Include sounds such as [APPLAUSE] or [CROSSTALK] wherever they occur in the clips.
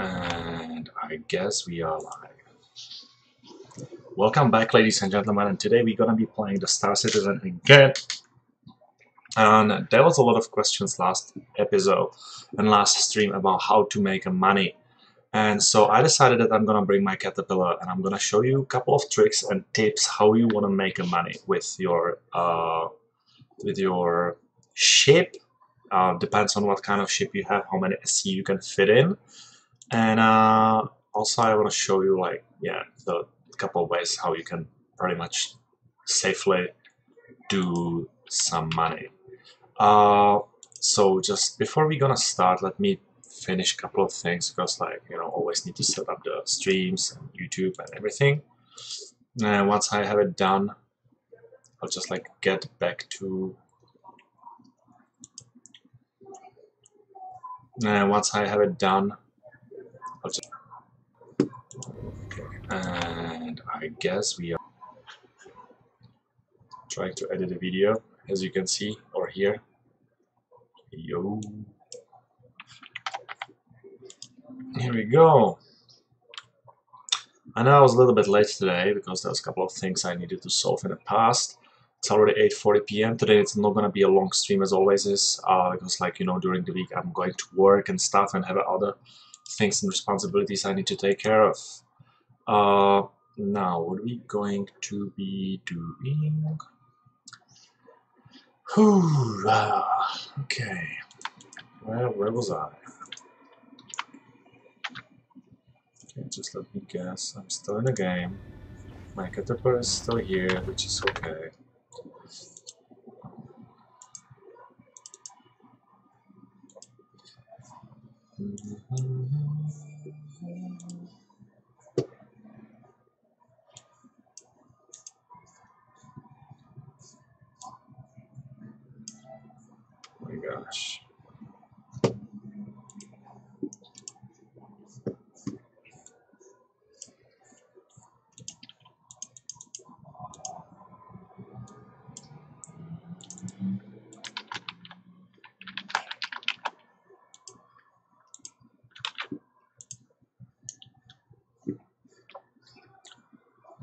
And I guess we are live. Welcome back ladies and gentlemen and today we're gonna be playing the Star Citizen again. And there was a lot of questions last episode and last stream about how to make money. And so I decided that I'm gonna bring my caterpillar and I'm gonna show you a couple of tricks and tips how you wanna make a money with your uh, with your ship. Uh, depends on what kind of ship you have, how many SC you can fit in. And uh, also I want to show you like, yeah, the couple of ways how you can pretty much safely do some money. Uh, so just before we're gonna start, let me finish a couple of things because like, you know, always need to set up the streams and YouTube and everything. And once I have it done, I'll just like get back to and once I have it done I'll just okay. And I guess we are trying to edit a video as you can see or hear yo here we go I know I was a little bit late today because there was a couple of things I needed to solve in the past it's already 8.40 p.m. Today it's not gonna be a long stream as always is, uh, because like, you know, during the week I'm going to work and stuff and have other things and responsibilities I need to take care of. Uh, now, what are we going to be doing? Uh, okay. Well, where was I? Okay, just let me guess. I'm still in the game. My caterpillar is still here, which is okay. Oh my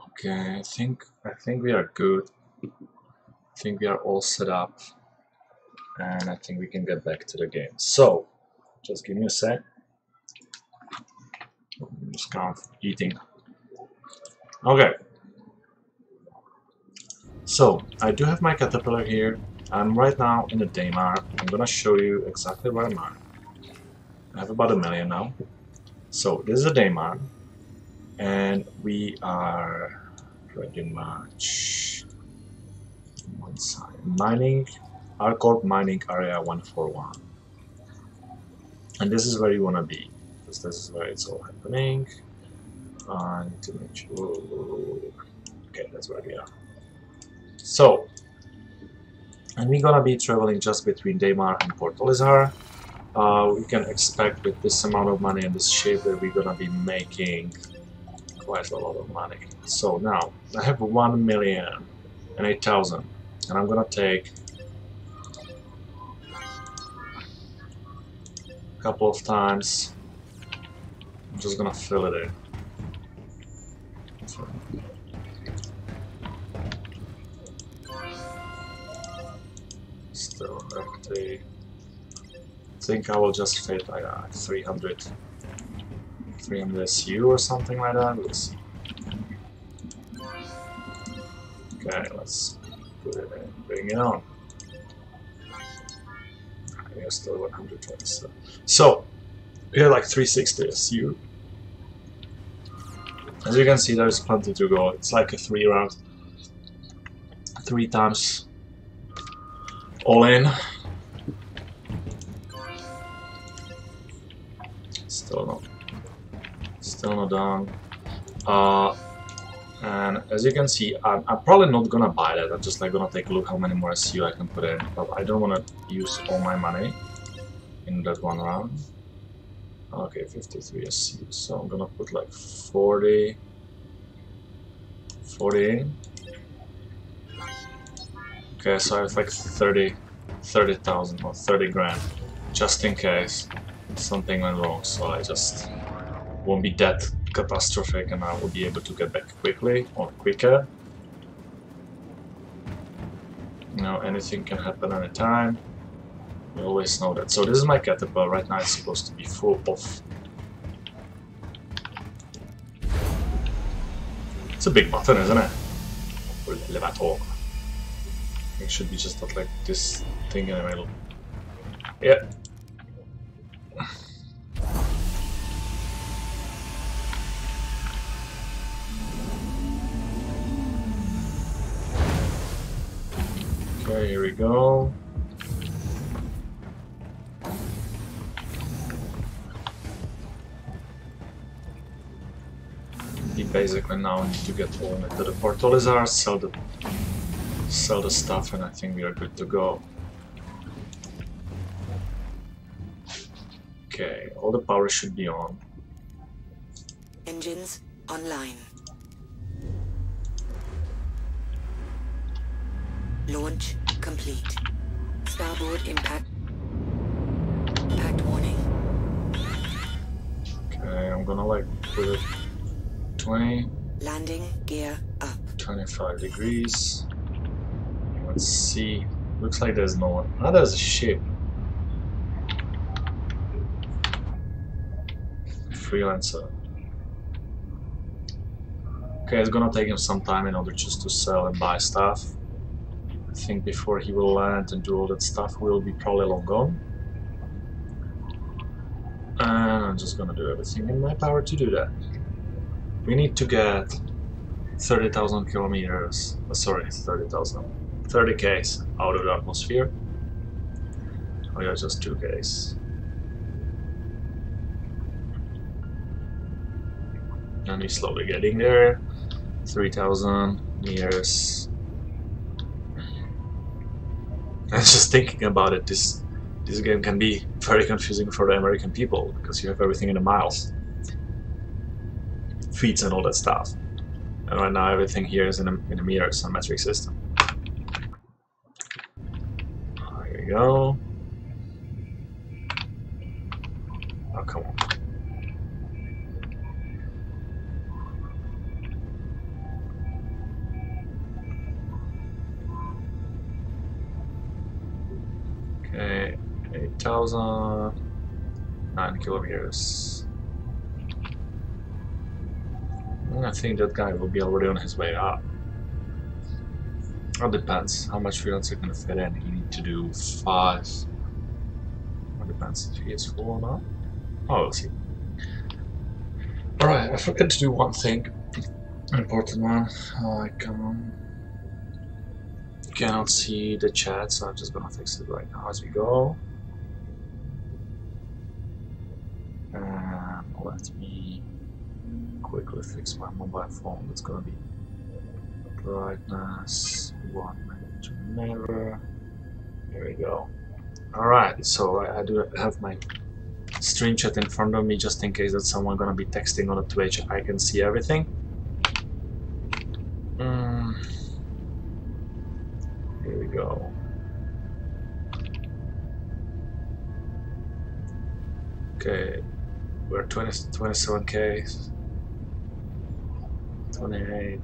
Okay, I think I think we are good. I think we are all set up and I think we can get back to the game. So, just give me a sec. I'm just kind of eating. Okay. So, I do have my caterpillar here. I'm right now in the Daymar. I'm gonna show you exactly where I'm at. I have about a million now. So, this is a Daymar. And we are pretty much one side. Mining ArcCorp mining area 141. And this is where you want to be, because this is where it's all happening. Need to make sure. Okay, that's where we are. So, and we're gonna be traveling just between Daymar and Port Olisar. Uh, we can expect with this amount of money and this ship that we're gonna be making quite a lot of money. So now, I have 1 million and 8,000 and I'm gonna take couple of times. I'm just gonna fill it in. Still empty. I think I will just fit like uh, 300, 300 SU or something like that. Let's see. Okay, let's put it in. Bring it on yeah, still 127. So, we have like 360 SU. As you can see, there's plenty to go. It's like a three round, three times all in. Still not, still not done. Uh, and as you can see, I'm, I'm, probably not gonna buy that. I'm just like gonna take a look how many more SU I can put in. But I don't wanna use all my money in that one round. Okay, 53 SU. So I'm gonna put like 40, 40 in. Okay, so I have like 30, 30,000 or 30 grand, just in case something went wrong. So I just won't be that catastrophic and I will be able to get back quickly or quicker. You know, anything can happen anytime. You always know that. So this is my catapult. Right now it's supposed to be full of... It's a big button, isn't it? Levator. It should be just like this thing in the middle. Yeah. Okay, here we go. We basically now need to get all into the Port Olisar, sell the sell the stuff, and I think we are good to go. Okay, all the power should be on. Engines online. Launch complete. Starboard impact. Impact warning. Okay, I'm gonna like put it 20, Landing gear up. 25 degrees. Let's see. Looks like there's no one. Ah, there's a ship. Freelancer. Okay, it's gonna take him some time in order just to sell and buy stuff. Think before he will land and do all that stuff, we'll be probably long gone. And I'm just gonna do everything in my power to do that. We need to get 30,000 kilometers, uh, sorry, 30,000, 30 Ks out of the atmosphere. Oh yeah, just 2 Ks. And we're slowly getting there. 3,000 meters. [LAUGHS] And just thinking about it, this this game can be very confusing for the American people because you have everything in the miles, feet and all that stuff. And right now everything here is in a, in a meters and metric system. There you go. 8,000, 9 kilometers. I think that guy will be already on his way up. It depends how much fields are gonna fit in. He need to do 5. It depends if he is full or not. Oh, we'll see. Alright, I forgot to do one thing. Important one. Uh, I can cannot see the chat, so I'm just gonna fix it right now as we go. Let me quickly fix my mobile phone. It's gonna be brightness one minute to mirror. There we go. Alright, so I, I do have my stream chat in front of me just in case that someone gonna be texting on the Twitch. I can see everything. Mm. Here we go. Okay, we're 20, 27k, 28,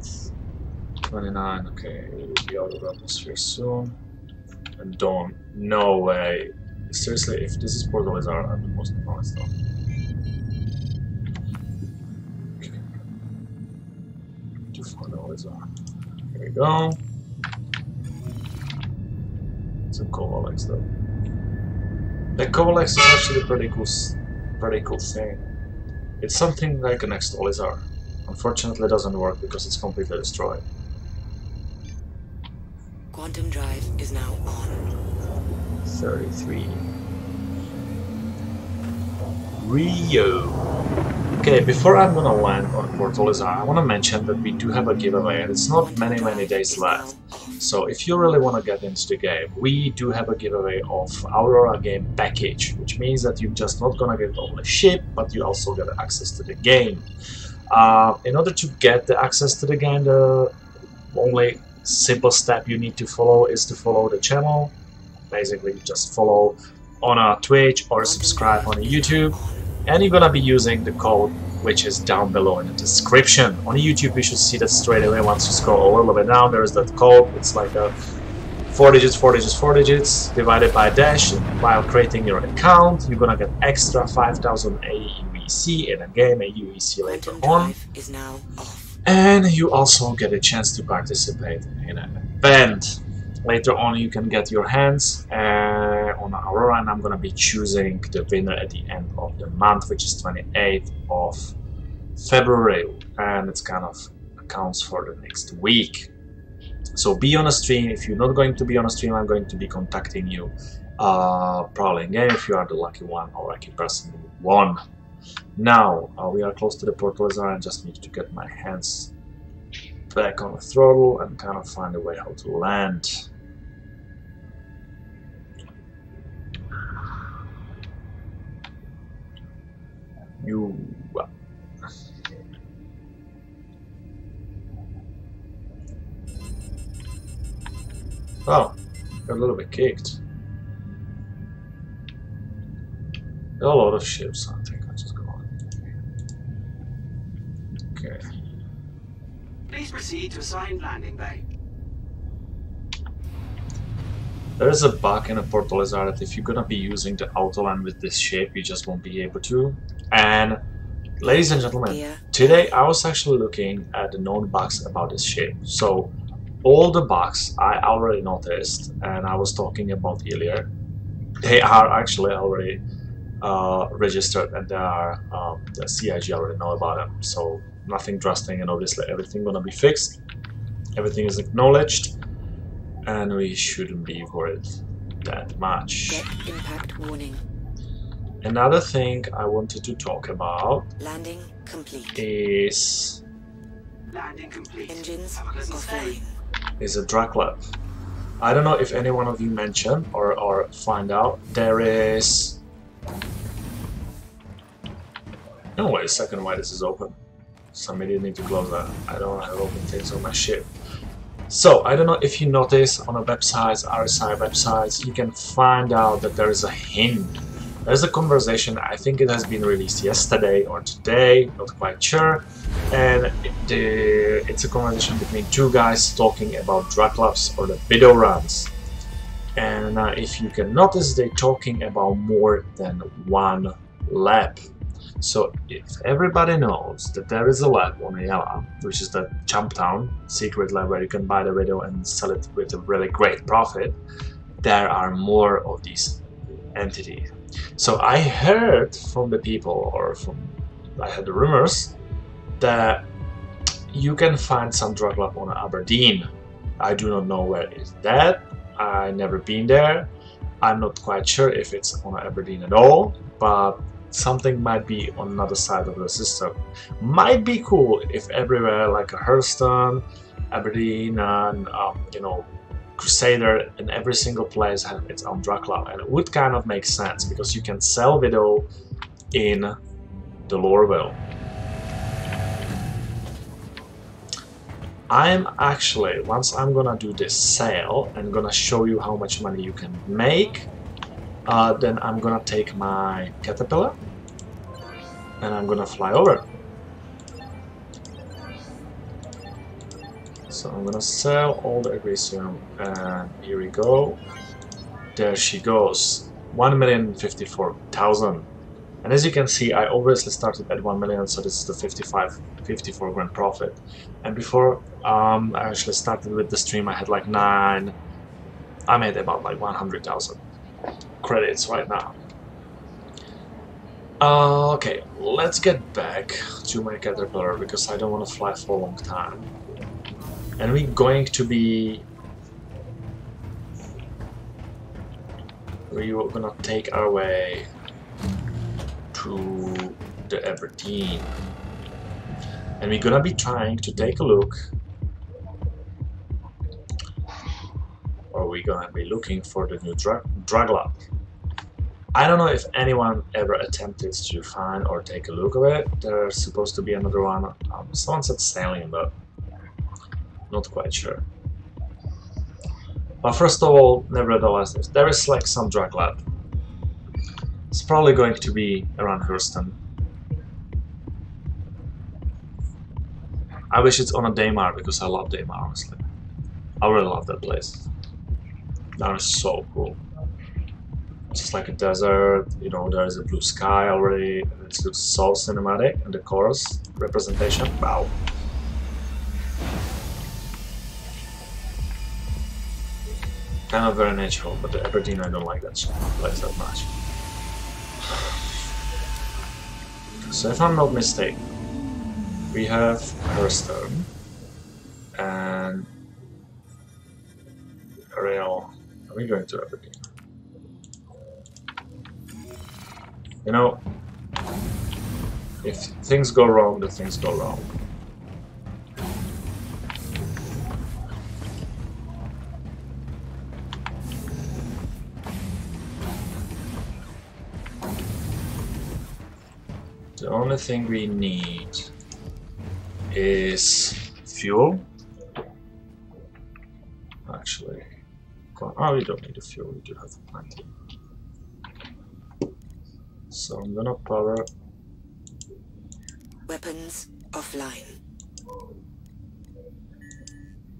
29, okay, we'll be out of atmosphere soon. And don't, no way. Seriously, if this is Port Olisar, I'm the most. Okay. To Port Olisar. Uh, here we go. Some Covalex though. The Covalex is actually pretty cool, pretty cool thing. It's something like an Extolizar. Unfortunately, it doesn't work because it's completely destroyed. Quantum drive is now on. 33. Rio. Okay, before I'm gonna land on Port Olisar, I wanna mention that we do have a giveaway and it's not many many days left. So if you really wanna get into the game, we do have a giveaway of Aurora game package, which means that you're just not gonna get the ship, but you also get access to the game. Uh, in order to get the access to the game, the only simple step you need to follow is to follow the channel. Basically, just follow on a Twitch or subscribe on a YouTube, and you're gonna be using the code which is down below in the description. On YouTube, you should see that straight away once you scroll a little bit down. There is that code. It's like a four digits, four digits, four digits divided by a dash. While creating your account, you're gonna get extra 5,000 AUEC in a game, AUEC later on. is now off. And you also get a chance to participate in an event. Later on, you can get your hands uh, on Aurora, and I'm gonna be choosing the winner at the end of the month, which is 28th of February, and it's kind of accounts for the next week. So be on a stream. If you're not going to be on a stream, I'm going to be contacting you uh, probably again if you are the lucky one or lucky person who won. Now uh, we are close to the Port Olisar. I just need to get my hands back on the throttle and kind of find a way how to land. You. Oh, got a little bit kicked. There are a lot of ships, I think I'll just go on. Okay. Please proceed to assigned landing bay. There is a bug in a Port Olisar that if you're gonna be using the auto autoland with this shape, you just won't be able to. And ladies and gentlemen, Gear. today I was actually looking at the known bugs about this ship. So all the bugs I already noticed, and I was talking about earlier, they are actually already uh, registered and they are um, the CIG already know about them. So nothing drastic, and obviously everything gonna be fixed. Everything is acknowledged, and we shouldn't be worried that much. Get impact warning. Another thing I wanted to talk about Landing complete. is Landing complete. Engines a pleasant stay. offline. is a drug lab. I don't know if any one of you mentioned or, or find out there is. No wait a second why this is open. Somebody need to close that. I don't have open things on my ship. So I don't know if you notice on the websites, RSI websites, you can find out that there is a hint. There's a conversation. I think it has been released yesterday or today. Not quite sure and it's a conversation between two guys talking about drug labs or the video runs. And uh, if you can notice, they're talking about more than one lab. So if everybody knows that there is a lab on Ayala, which is the Jumptown secret lab where you can buy the video and sell it with a really great profit, there are more of these entities. So I heard from the people, or from I had the rumors that you can find some drug lab on Aberdeen. I do not know where is that. I never been there. I'm not quite sure if it's on Aberdeen at all, but something might be on another side of the system. Might be cool if everywhere like Hurston, Aberdeen, and um, you know Crusader, and every single place have its own lab, and it would kind of make sense because you can sell video in the Lorville. I'm actually, once I'm gonna do this sale and gonna show you how much money you can make, uh, then I'm gonna take my caterpillar and I'm gonna fly over. So I'm gonna sell all the Agricium and here we go. There she goes. 1,054,000. And as you can see, I obviously started at 1 million, so this is the 55, 54 grand profit. And before um, I actually started with the stream, I had like 9, I made about like 100,000 credits right now. Uh, okay, let's get back to my Caterpillar because I don't want to fly for a long time. And we're going to be... We're gonna take our way to the Aberdeen. And we're gonna be trying to take a look or we're gonna be looking for the new drug, drug lab. I don't know if anyone ever attempted to find or take a look of it. There's supposed to be another one. Um, someone said sailing, but not quite sure. But first of all, nevertheless, there is like some drug lab. It's probably going to be around Hurston. I wish it's on a Daymar because I love Daymar, honestly. I really love that place. That is so cool. It's just like a desert, you know, there's a blue sky already. It looks so cinematic, and the chorus representation, wow. Kind of very natural, but the Aberdeen I don't like that place that much. [SIGHS] So if I'm not mistaken, we have Hurston and Real. Are we going to Aberdeen? You know, if things go wrong, the things go wrong. Only thing we need is fuel. Actually, oh, we don't need the fuel, we do have plenty. So I'm gonna power Weapons offline.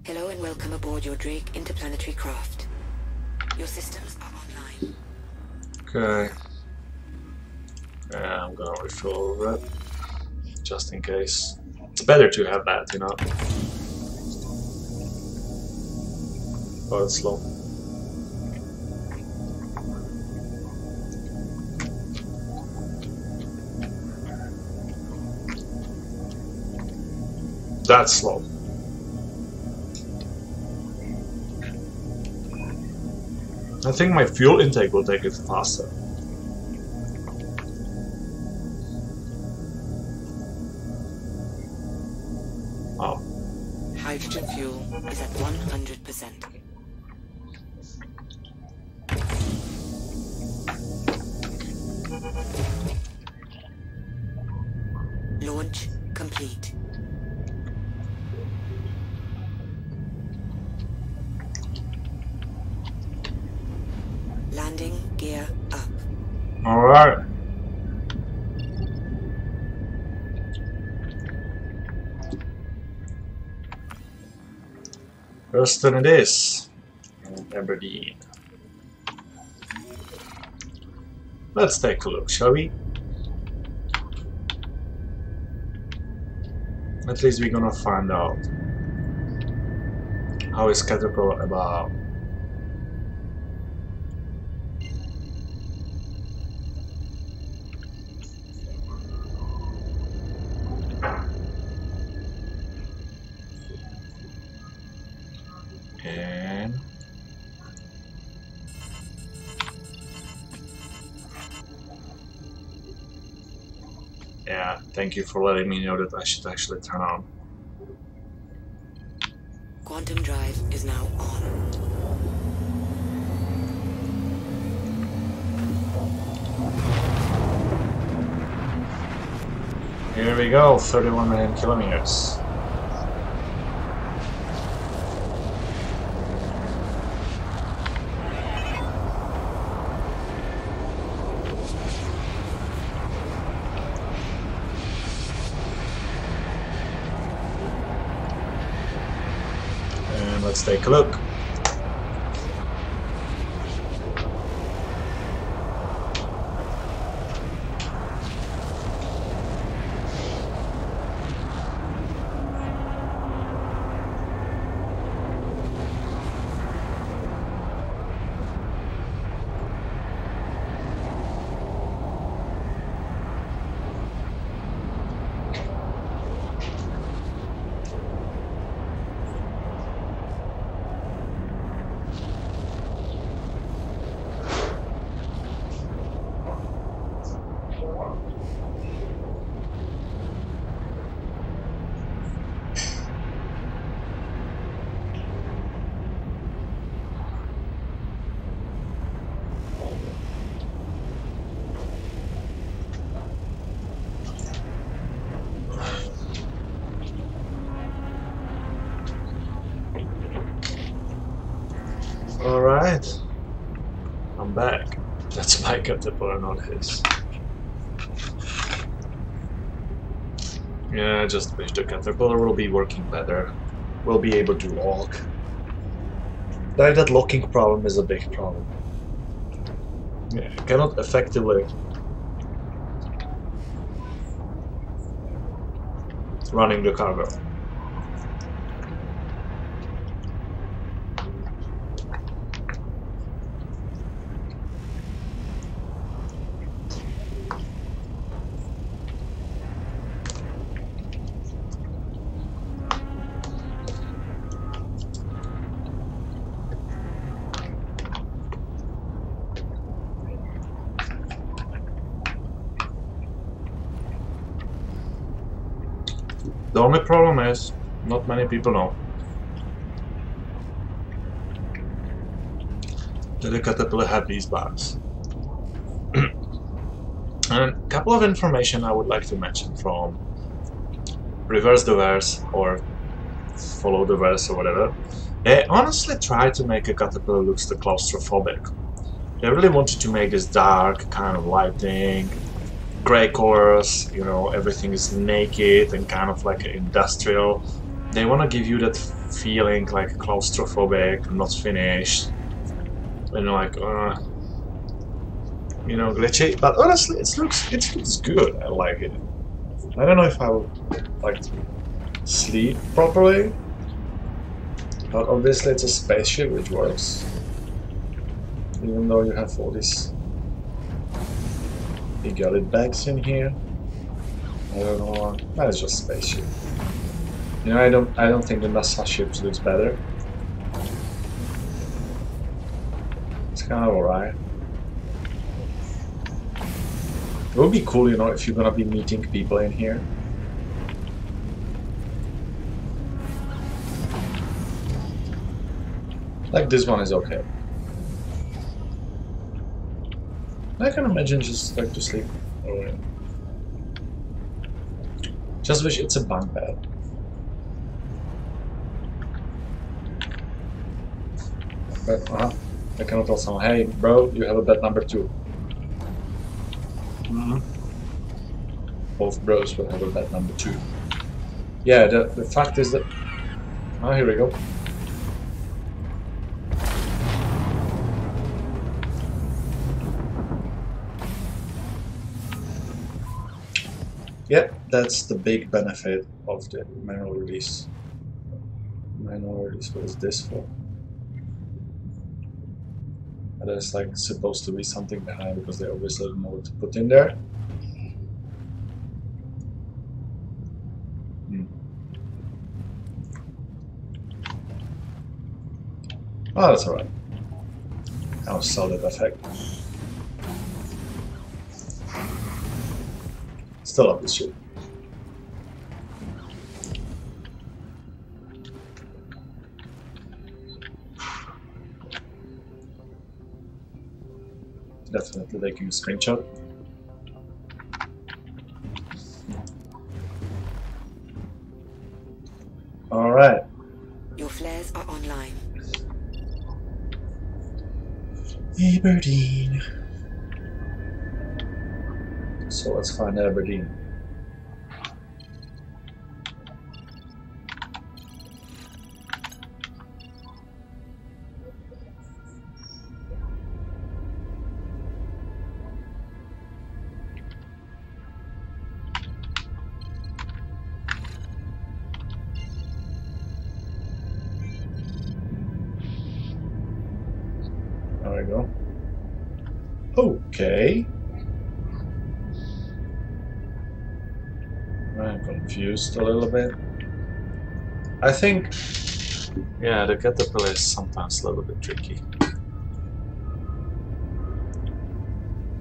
Hello and welcome aboard your Drake interplanetary craft. Your systems are online. Okay. Yeah, I'm gonna refill that. Just in case. It's better to have that, you know. But it's slow. That's slow. I think my fuel intake will take it faster. Fuel is at 100%. Hurston it is. And Aberdeen. Let's take a look, shall we? At least we're gonna find out how is Caterpillar about. Yeah, thank you for letting me know that I should actually turn on. Quantum drive is now on. Here we go, 31 million kilometers. And let's take a look. Alright. I'm back. That's my caterpillar, not his. Yeah, just wish the caterpillar will be working better. We'll be able to walk. Like that locking problem is a big problem. Yeah, cannot effectively running the cargo. The only problem is, not many people know that the Caterpillar have these bars. [CLEARS THROAT] and a couple of information I would like to mention from reverse the verse or follow the verse or whatever. They honestly tried to make a Caterpillar looks the claustrophobic. They really wanted to make this dark kind of lighting, gray colors, you know, everything is naked and kind of like industrial. They want to give you that feeling like claustrophobic, not finished, and like, uh, you know, glitchy. But honestly, it looks it looks good. I like it. I don't know if I would like to sleep properly, but obviously it's a spaceship which works, even though you have all these you bags in here. I don't know. That is just spaceship. You know, I don't. I don't think the NASA ships looks better. It's kind of alright. It would be cool, you know, if you're gonna be meeting people in here. Like this one is okay. I can imagine just like to sleep. Just wish it's a bunk bed. But, uh -huh. I cannot tell someone, hey bro, you have a bed number two. Mm -hmm. Both bros will have a bed number two. Yeah, the, the fact is that... Oh, here we go. Yep, that's the big benefit of the manual release. Manual release, what is this for? There's like supposed to be something behind because they obviously don't know what to put in there. Hmm. Oh, that's alright. I'll sell that effect. Still up this shit. Definitely taking a screenshot. Alright. Your flares are online. Aberdeen. So let's find Aberdeen. Confused a little bit. I think, yeah, the caterpillar is sometimes a little bit tricky.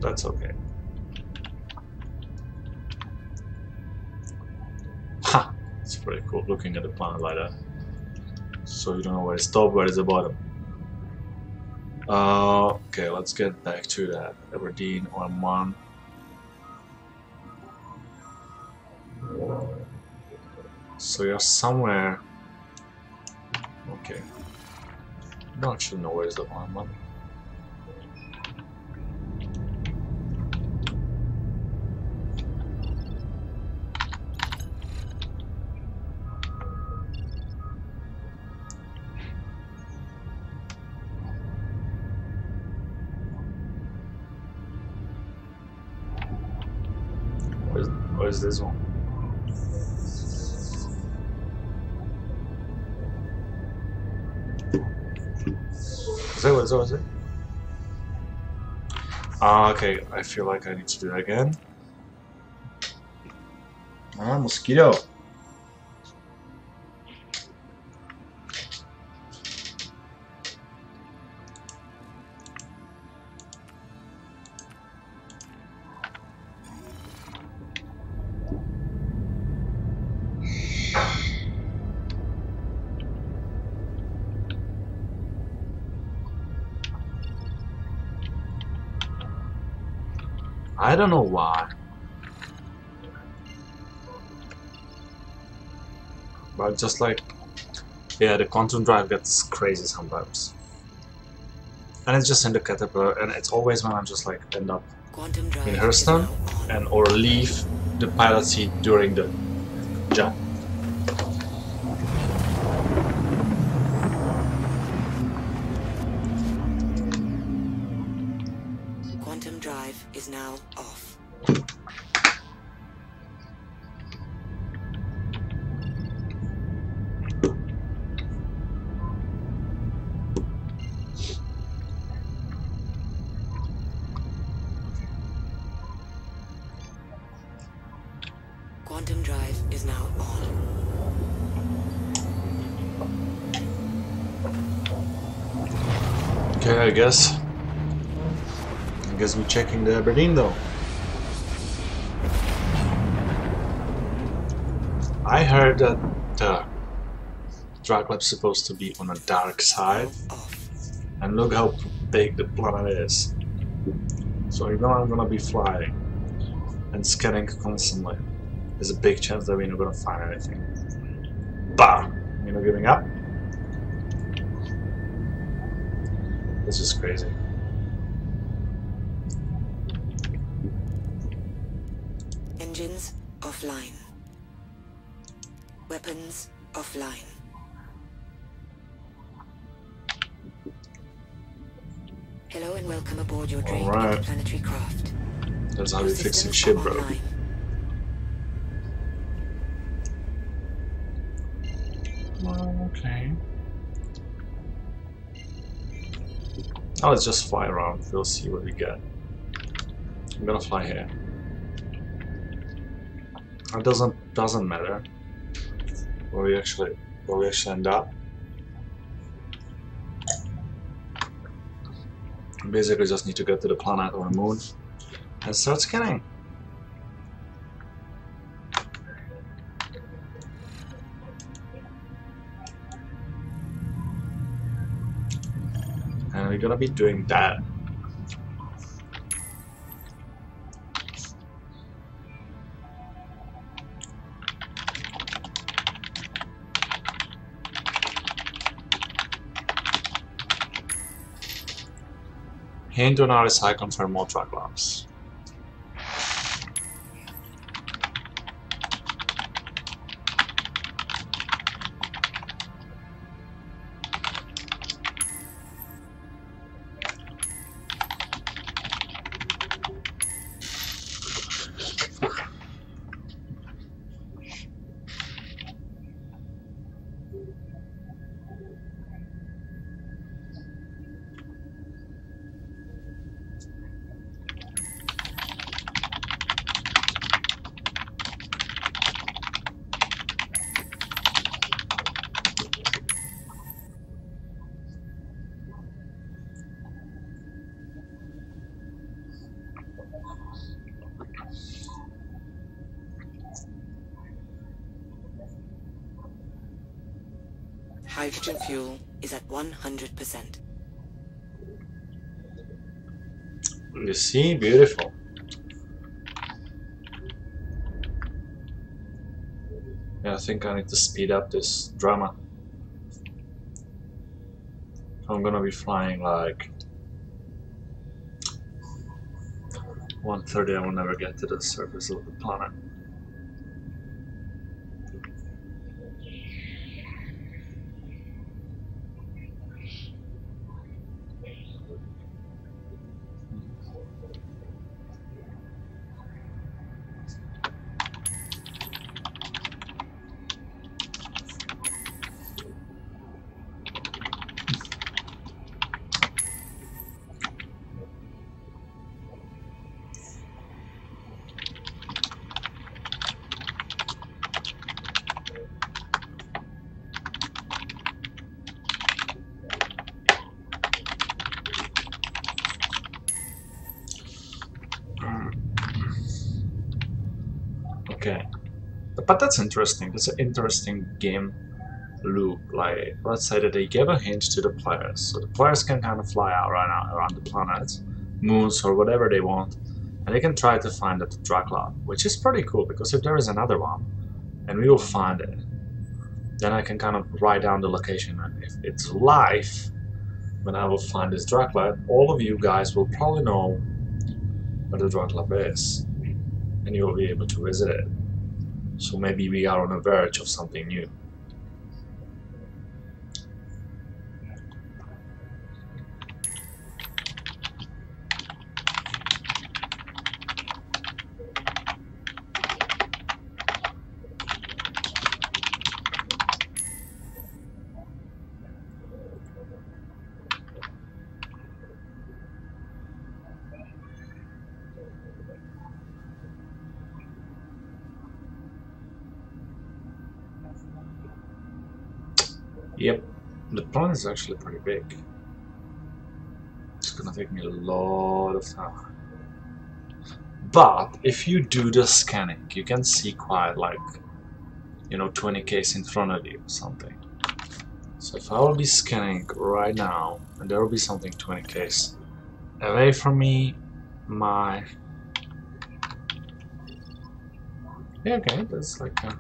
That's okay. Ha! It's pretty cool looking at the planet like that. So you don't know where it's top, where is the bottom. Uh, okay, let's get back to that. Aberdeen or Mon. So you're somewhere... Okay. Don't actually know where is the one mummy. Where's this one? It? What is it? What is? Ah, okay. I feel like I need to do that again. Ah, mosquito. I don't know why. But just like, yeah, the quantum drive gets crazy sometimes. And it's just in the caterpillar, and it's always when I'm just like end up Quantum drive in Hurston and or leave the pilot seat during the jump. Guess. I guess we're checking the Aberdeen though. I heard that the drag lab's supposed to be on a dark side, and look how big the planet is. So you know I'm gonna be flying and scanning constantly. There's a big chance that we're not gonna find anything. Bam! You know, giving up. This is crazy. Engines offline. Weapons offline. Hello and welcome aboard your Drake Alright. interplanetary craft. That's how we fixing shit, bro. online. Now let's just fly around. We'll see what we get. I'm gonna fly here. It doesn't doesn't matter where we actually where we actually end up. Basically, just need to get to the planet or the moon and start scanning. Gonna be doing that. Hand on our RSI confirm more track laps. Hydrogen fuel is at 100%. You see, beautiful. Yeah, I think I need to speed up this drama. I'm gonna be flying like 130. I will never get to the surface of the planet. That's interesting. That's an interesting game loop. Like, let's say that they give a hint to the players. So the players can kind of fly out right now around the planets, moons, or whatever they want. And they can try to find the Dracula, which is pretty cool because if there is another one, and we will find it, then I can kind of write down the location. And if it's live, when I will find this Dracula, all of you guys will probably know where the Dracula is. And you will be able to visit it. So maybe we are on the verge of something new. Is actually pretty big. It's gonna take me a lot of time. But if you do the scanning, you can see quite like, you know, 20k's in front of you or something. So if I will be scanning right now, and there will be something 20k's away from me, my... Yeah, okay, that's like a...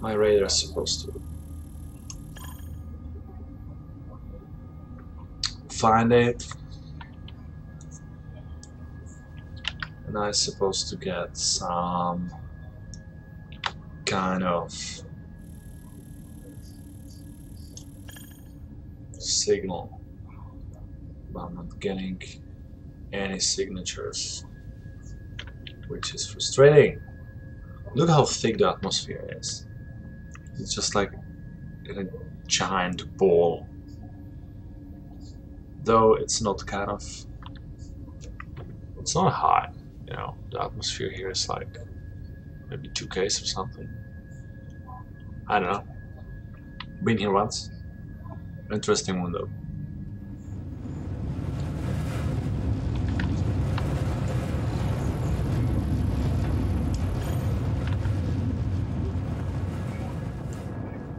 my radar is supposed to find it. And I'm supposed to get some kind of signal but I'm not getting any signatures which is frustrating. Look how thick the atmosphere is. It's just like a giant ball. Though it's not kind of... It's not hot you know. The atmosphere here is like maybe 2Ks or something. I don't know. Been here once. Interesting one though.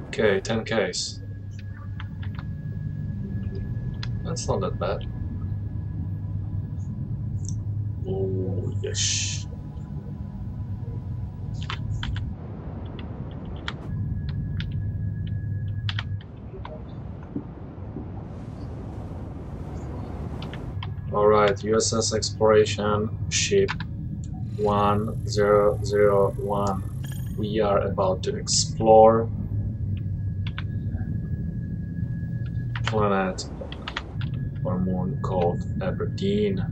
Okay, 10 Ks. That's not that bad. Oh, yes. Alright, USS Exploration Ship 1001. We are about to explore planet or moon called Aberdeen.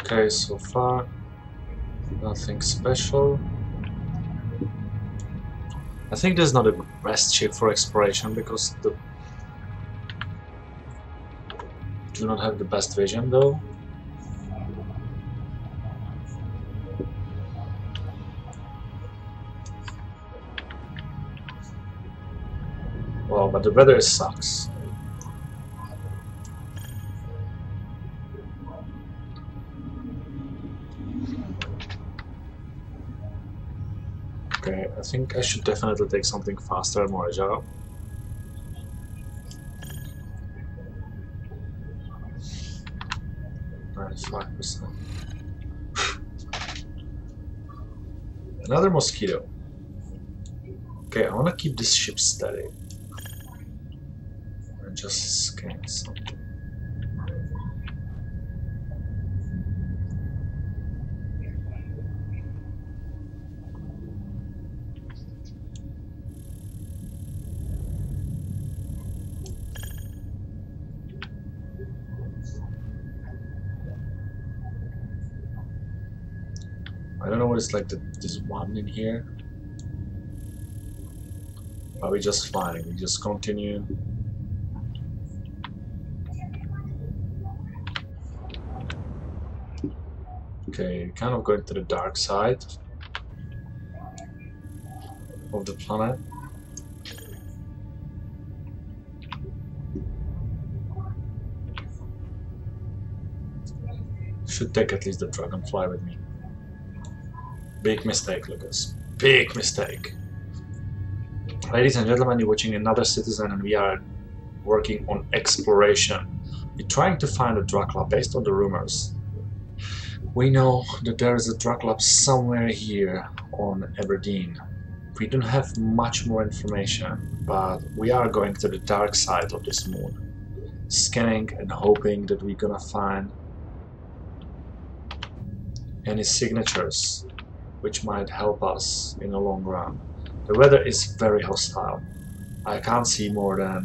Okay, so far Nothing special. I think this is not the best ship for exploration because the do not have the best vision though. Well, but the weather sucks. Think I should definitely take something faster and more agile. Another mosquito. Okay, I want to keep this ship steady. And just scan something. it's like this one in here. But we're just fine. We just continue. Okay, kind of going to the dark side of the planet. Should take at least the dragonfly with me. Big mistake, Lucas. Big mistake. Ladies and gentlemen, you're watching another citizen and we are working on exploration. We're trying to find a Dracula based on the rumors. We know that there is a Dracula somewhere here on Aberdeen. We don't have much more information, but we are going to the dark side of this moon, scanning and hoping that we're gonna find any signatures which might help us in the long run. The weather is very hostile. I can't see more than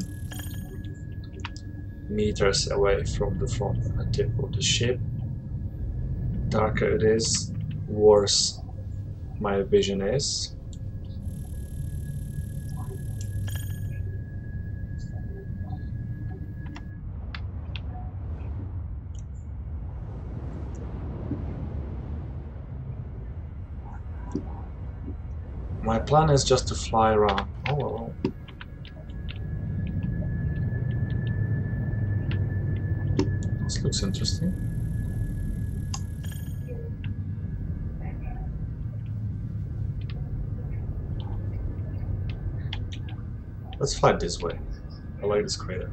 meters away from the front tip of the ship. Darker it is, worse my vision is. My plan is just to fly around. Oh, well. This looks interesting. Let's fly this way. I like this crater.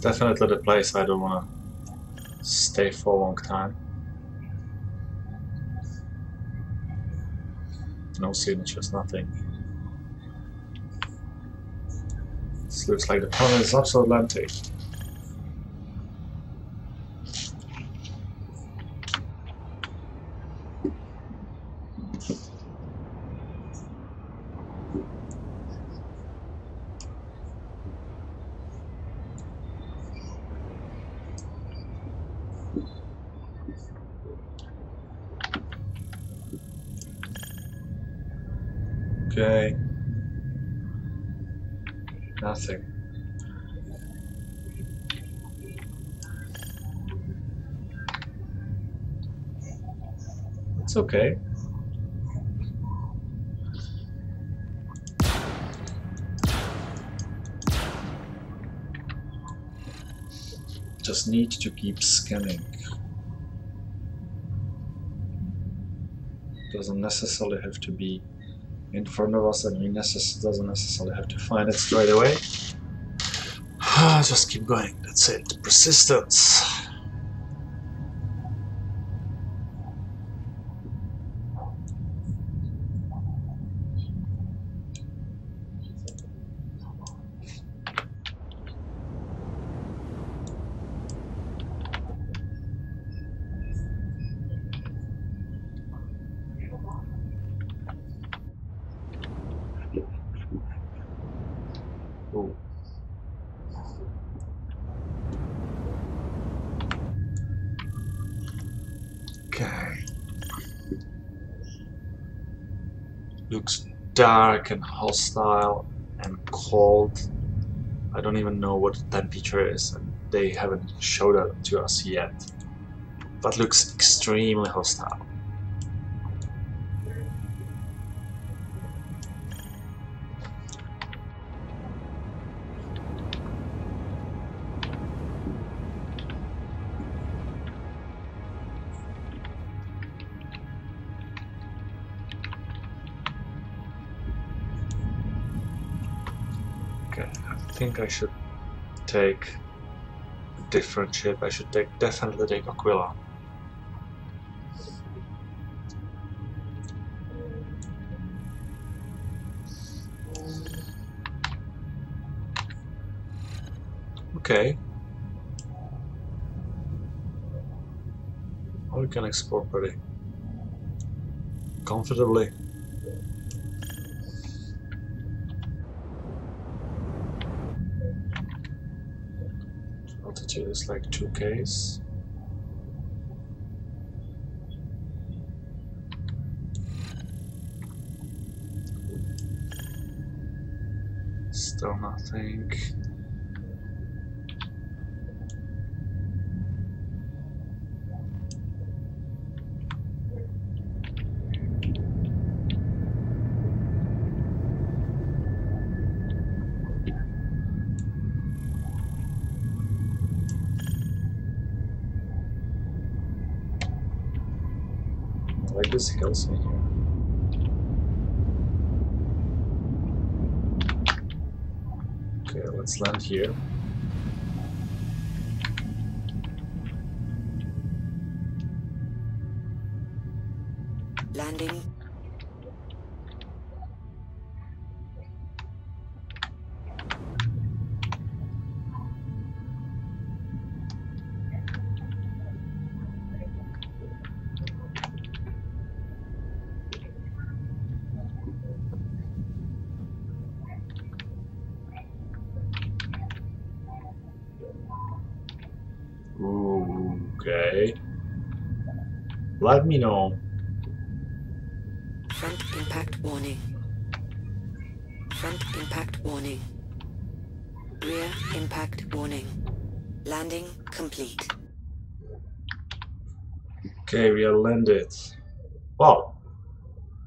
Definitely the place I don't want to stay for a long time. No signatures, nothing. This looks like the planet is absolutely empty. Okay. Nothing. It's okay. Just need to keep scanning. Doesn't necessarily have to be in front of us and we necess doesn't necessarily have to find it straight away. [SIGHS] Just keep going, that's it. Persistence. Ooh. Okay. Looks dark and hostile and cold. I don't even know what the temperature is and they haven't showed it to us yet. But looks extremely hostile. Think I should take a different ship. I should take definitely take Aquila. Okay. We can explore pretty. comfortably. Is like 2 Ks. Still nothing. This hills in here. Okay, let's land here. Landing. Let me know. Front impact warning. Front impact warning. Rear impact warning. Landing complete. Okay, we are landed. Wow.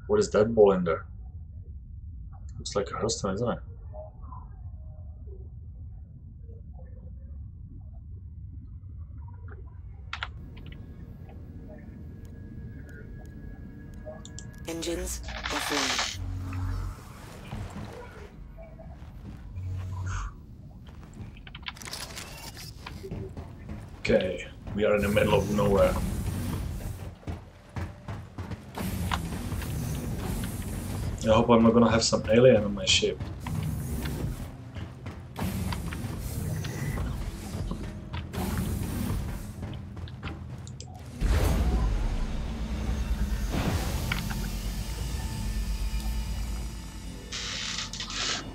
What is that ball in there? Looks like a Hearthstone, isn't it? Hope I'm gonna have some alien on my ship.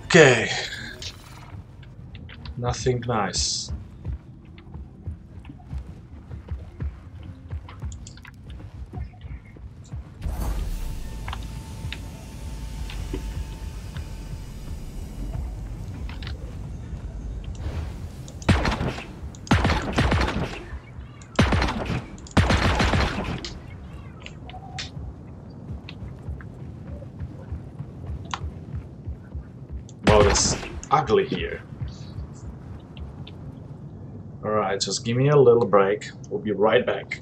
Okay. Nothing nice. Ugly here. Alright, just give me a little break. We'll be right back.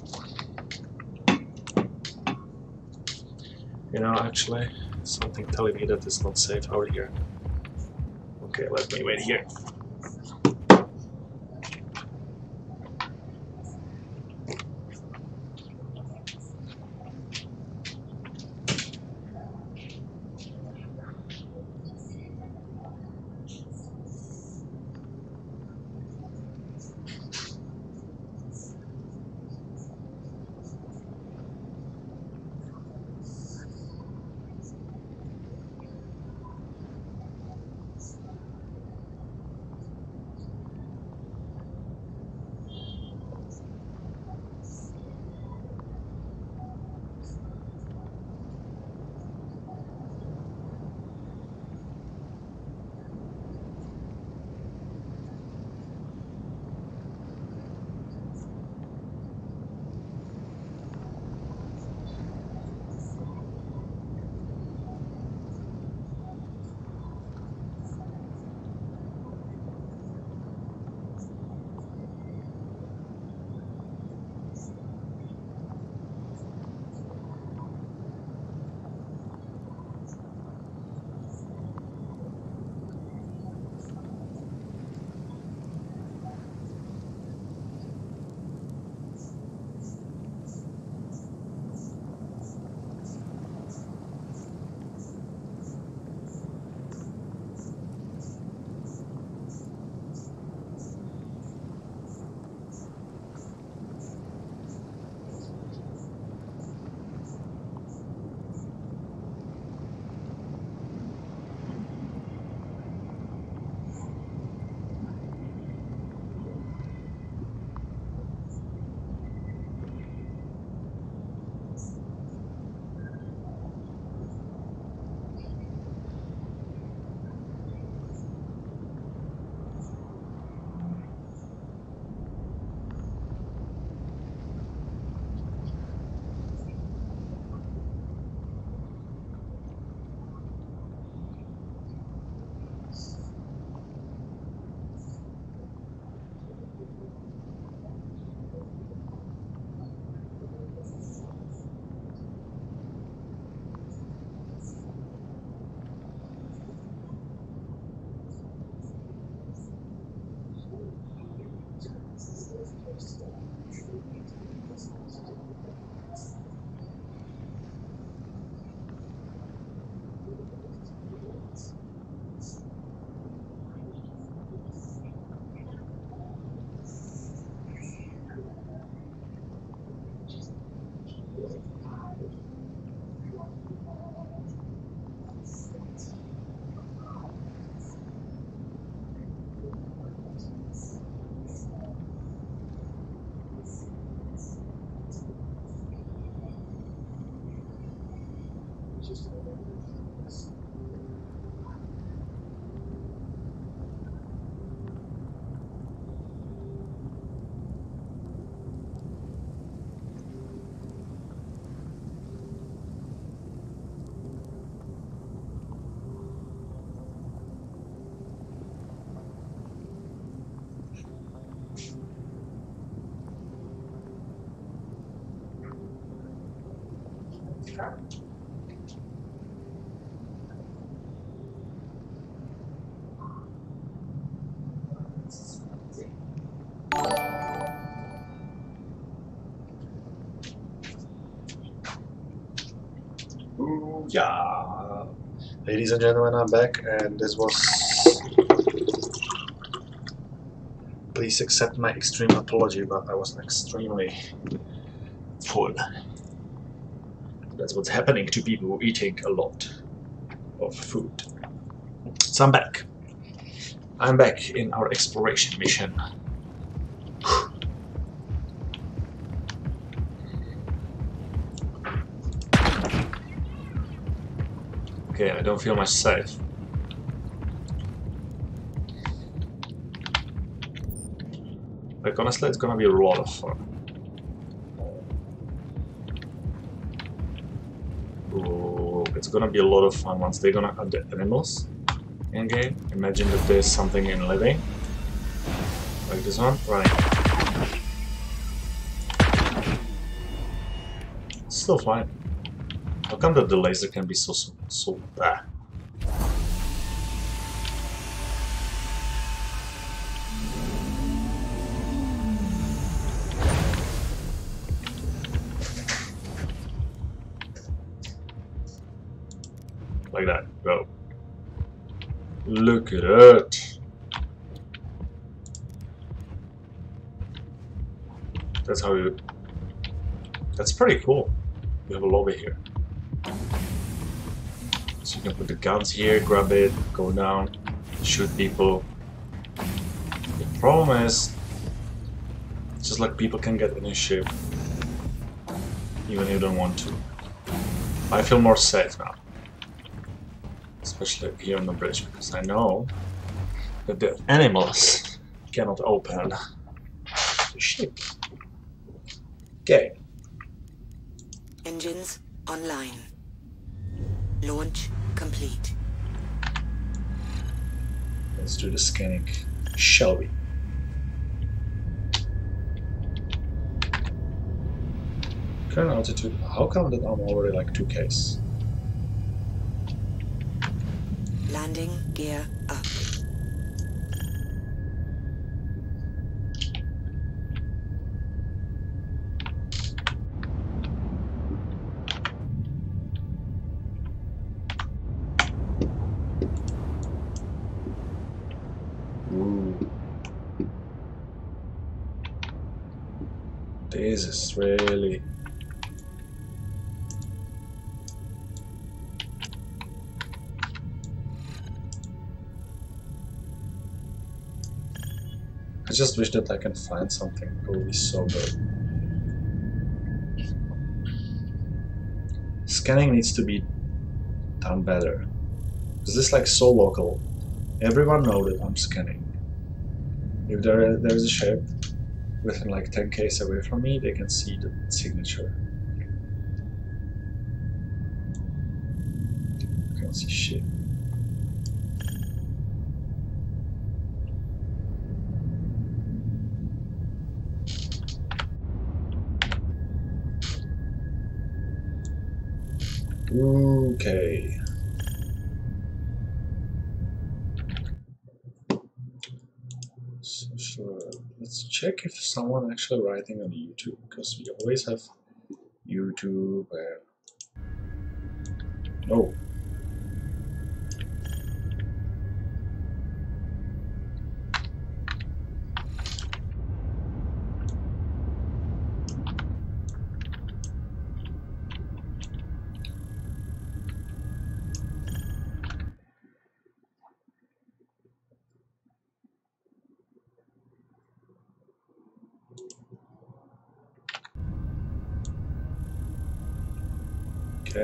You know, actually, something telling me that it's not safe out here. Okay, let me wait here. Yeah. Ladies and gentlemen, I'm back, and this was. Please accept my extreme apology, but I was extremely full. That's what's happening to people eating a lot of food. So I'm back. I'm back in our exploration mission. Okay, I don't feel much safe. Like honestly, it's gonna be a lot of fun. It's gonna be a lot of fun once they're gonna add the animals in game. Imagine that there's something in living, like this one, running. Still fine. How come that the laser can be so so, so bad? Look at it. That's how you. That's pretty cool. We have a lobby here. So you can put the guns here, grab it, go down, shoot people. The problem is, just like people can get in a ship, even if you don't want to. I feel more safe now. Especially here on the bridge, because I know that the animals cannot open the ship. Okay. Engines online. Launch complete. Let's do the scanning, shall we? Current altitude, how come that I'm already like 2Ks? Landing gear up. Ooh. This just wish that I can find something so good. Scanning needs to be done better. Is this like so local? Everyone know that I'm scanning. If there there's a ship within like 10 k's away from me, they can see the signature. I can't see shit. Okay. So sure. Let's check if someone actually writing on YouTube because we always have YouTube where oh, no.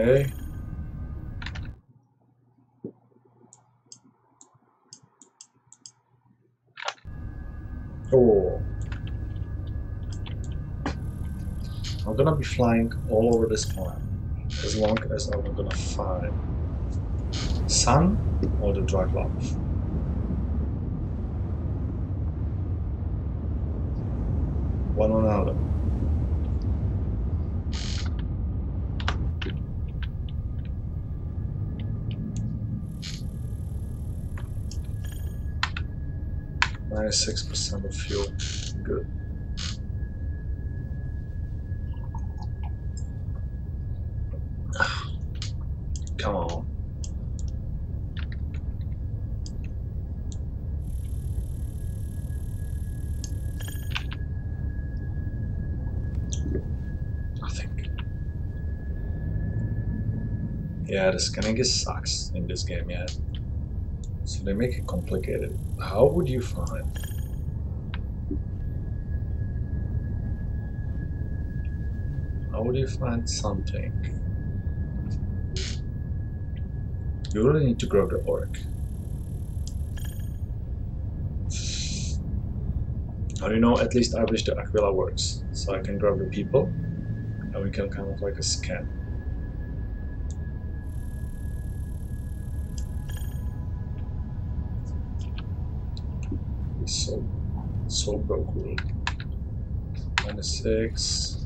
Okay. Cool. I'm gonna be flying all over this planet as long as I'm gonna find sun or the dry. One on out. 6% of fuel. Good. Come on. Yeah, the scanning sucks in this game, yeah. They make it complicated. How would you find? How would you find something? You really need to grow the orc. How do you know? At least I wish the Aquila works. So I can grab the people and we can kind of like a scan. so broke me. Minus 6.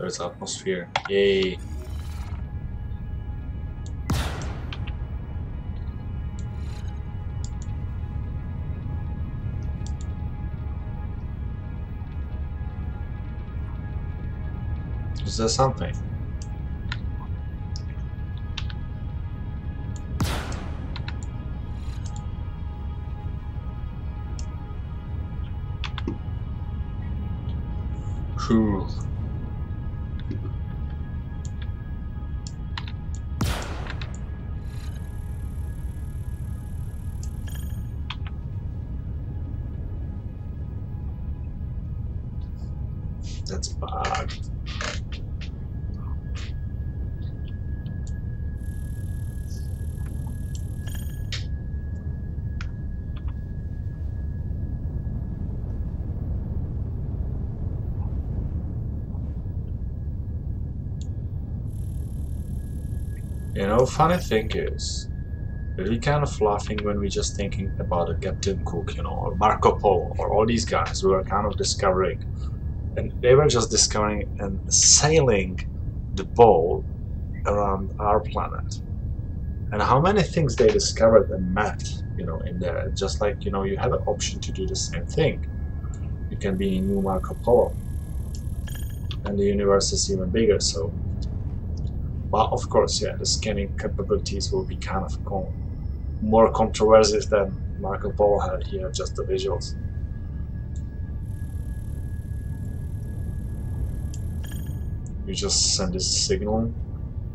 There's atmosphere. Yay. Is there something? Know, funny thing is, we're kind of laughing when we're just thinking about a Captain Cook, you know, or Marco Polo, or all these guys who are kind of discovering, and they were just discovering and sailing the ball around our planet. And how many things they discovered and mapped, you know, in there. Just like, you know, you have an option to do the same thing. You can be in new Marco Polo. And the universe is even bigger, so but of course, yeah, the scanning capabilities will be kind of con more controversial than Marco Polo had here, just the visuals. You just send this signal,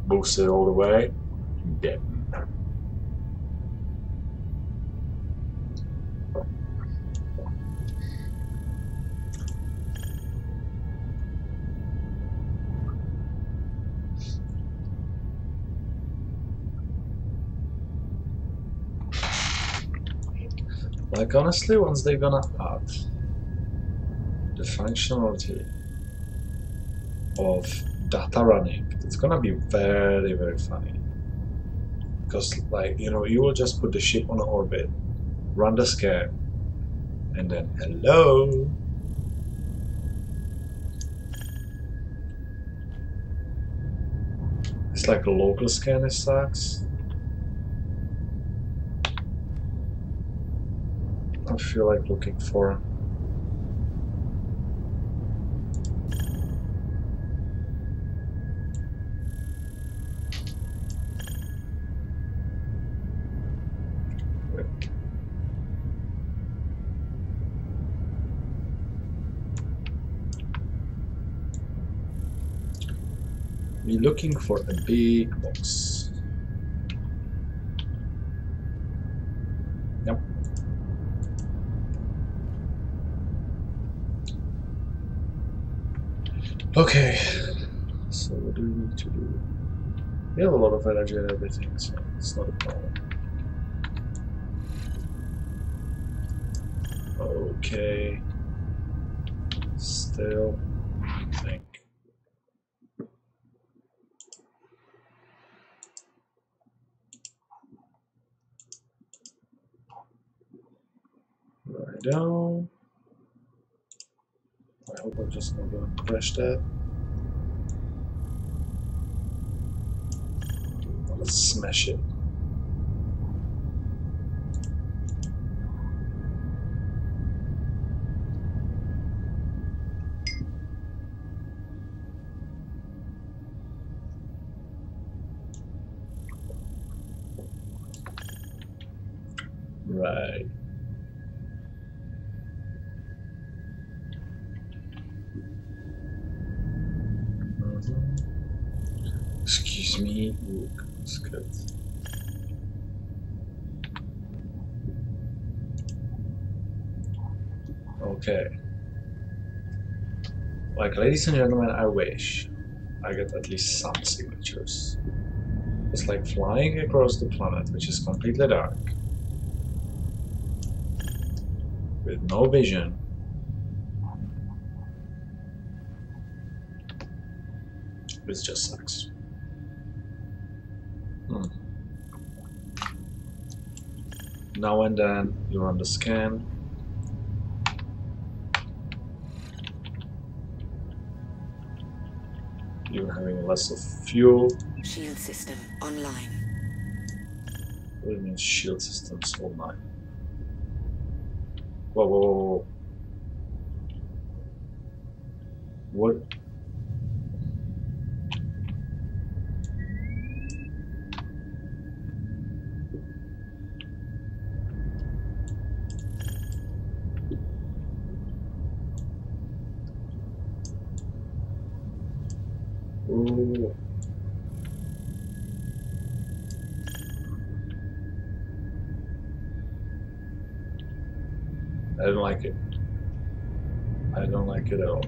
boost it all the way, and dead. Like honestly, once they're gonna add the functionality of data running, it's gonna be very very funny. Because like you know, you will just put the ship on orbit, run the scan, and then hello. It's like a local scan it sucks. I feel like looking for We're looking for a big box. Yep. Okay. So what do we need to do? We have a lot of energy and everything, so it's not a problem. Okay. Still, I think. Right down. I hope I'm just not gonna crash that. Let's smash it. Right. Mhm. Excuse me. Ooh, that's good. Okay. Like, ladies and gentlemen, I wish I get at least some signatures. It's like flying across the planet, which is completely dark, with no vision. This just sucks. Hmm. Now and then you run the scan. Having less of fuel. Shield system online. What do you mean shield systems online? Whoa, whoa, whoa, whoa. What? Ooh. I don't like it. I it all.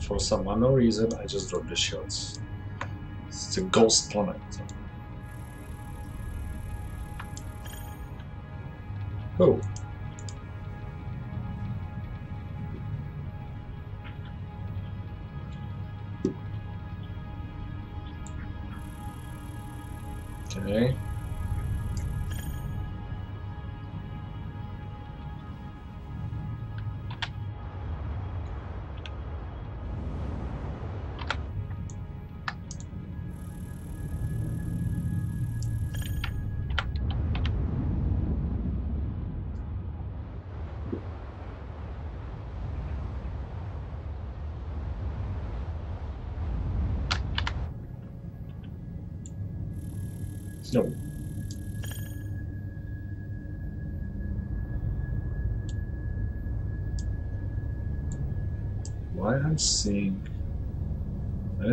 For some unknown reason, I just dropped the shields. It's a ghost planet. Oh.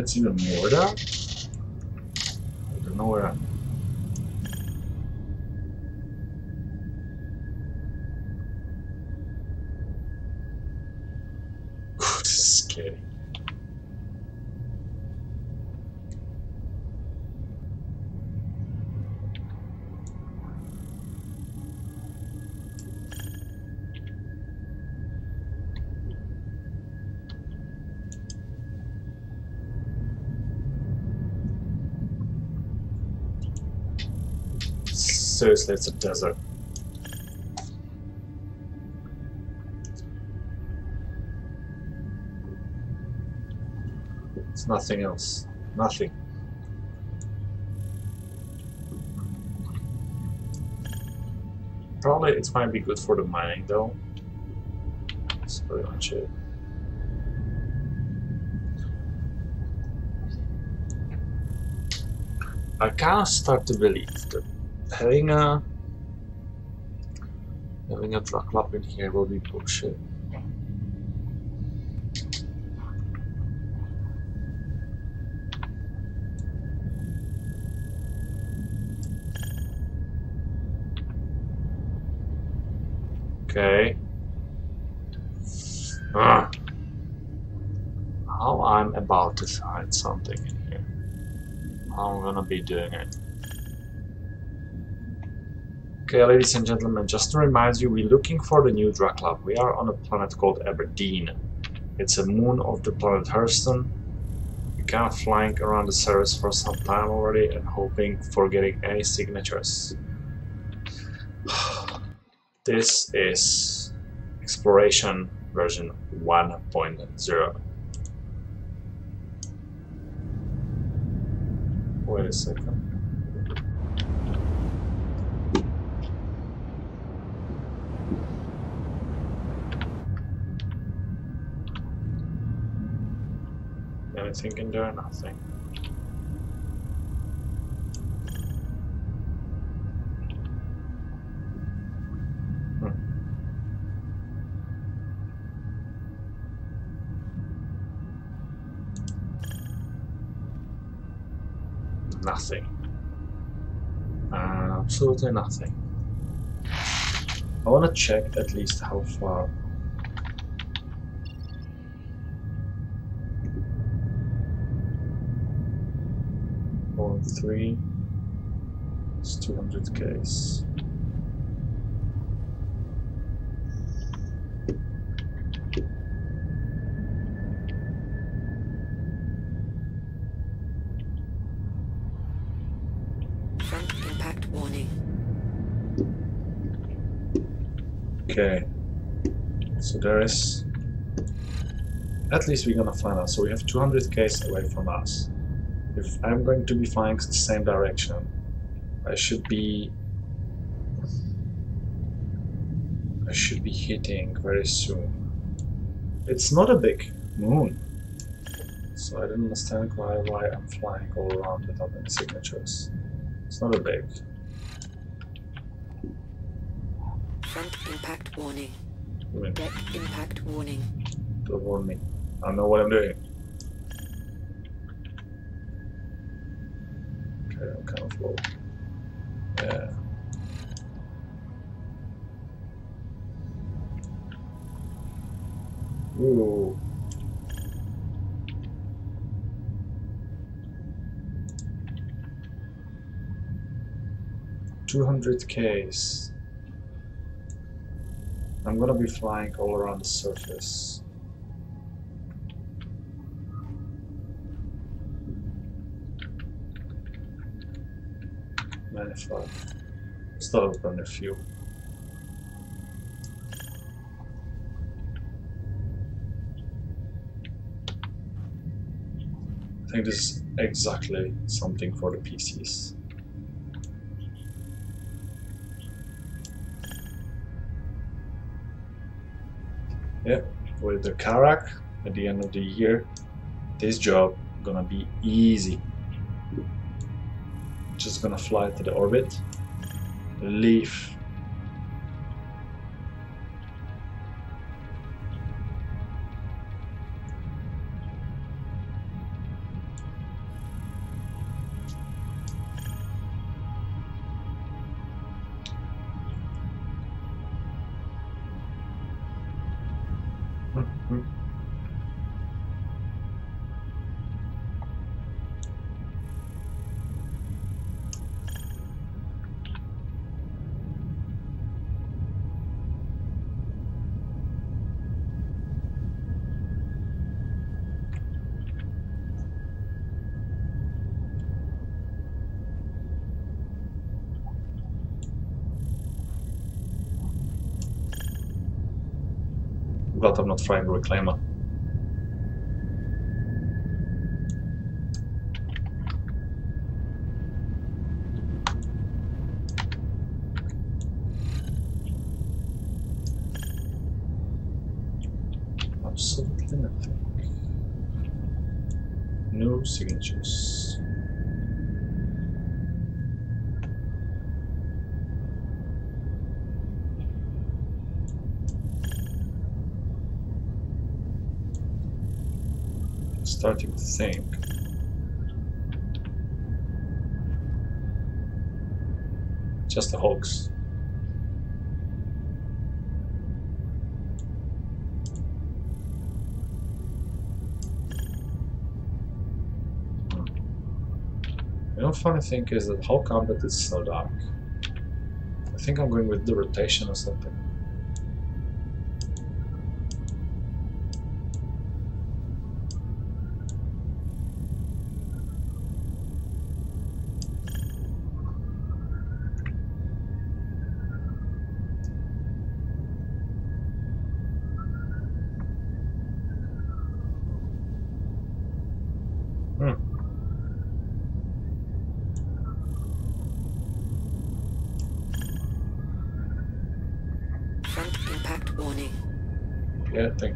It's even more seriously, it's a desert. It's nothing else. Nothing. Probably it might be good for the mining though. That's pretty much it. I of start to believe that having a having a drug lab in here will be bullshit. Okay. Ah. How I'm about to find something in here. I'm gonna be doing it. Okay, ladies and gentlemen, just to remind you, we're looking for the new drug lab. We are on a planet called Aberdeen. It's a moon of the planet Hurston. We're kind of flying around the surface for some time already and hoping for getting any signatures. [SIGHS] This is exploration version 1.0. Wait a second. Anything in there? Nothing. Hmm. Nothing. Uh, absolutely nothing. I want to check at least how far. Or three. It's 200 Ks. Front impact warning. Okay. So there is. At least we're gonna find out. So we have 200 Ks away from us. If I'm going to be flying the same direction, I should be. I should be hitting very soon. It's not a big moon. So I don't understand why, why I'm flying all around without any signatures. It's not a big. Front impact warning. Deck impact warning. don't warn me. I know what I'm doing. 200k's. I'm gonna be flying all around the surface. Manifold. Still of burn a few. I think this is exactly something for the PCs. Yeah, with the Carrack at the end of the year, this job gonna be easy. Just gonna fly to the orbit, leave. Glad I'm not flying the Reclaimer. Absolutely nothing. No signatures. starting to think. Just a hoax. You know, funny thing is that how combat is so dark. I think I'm going with the rotation or something.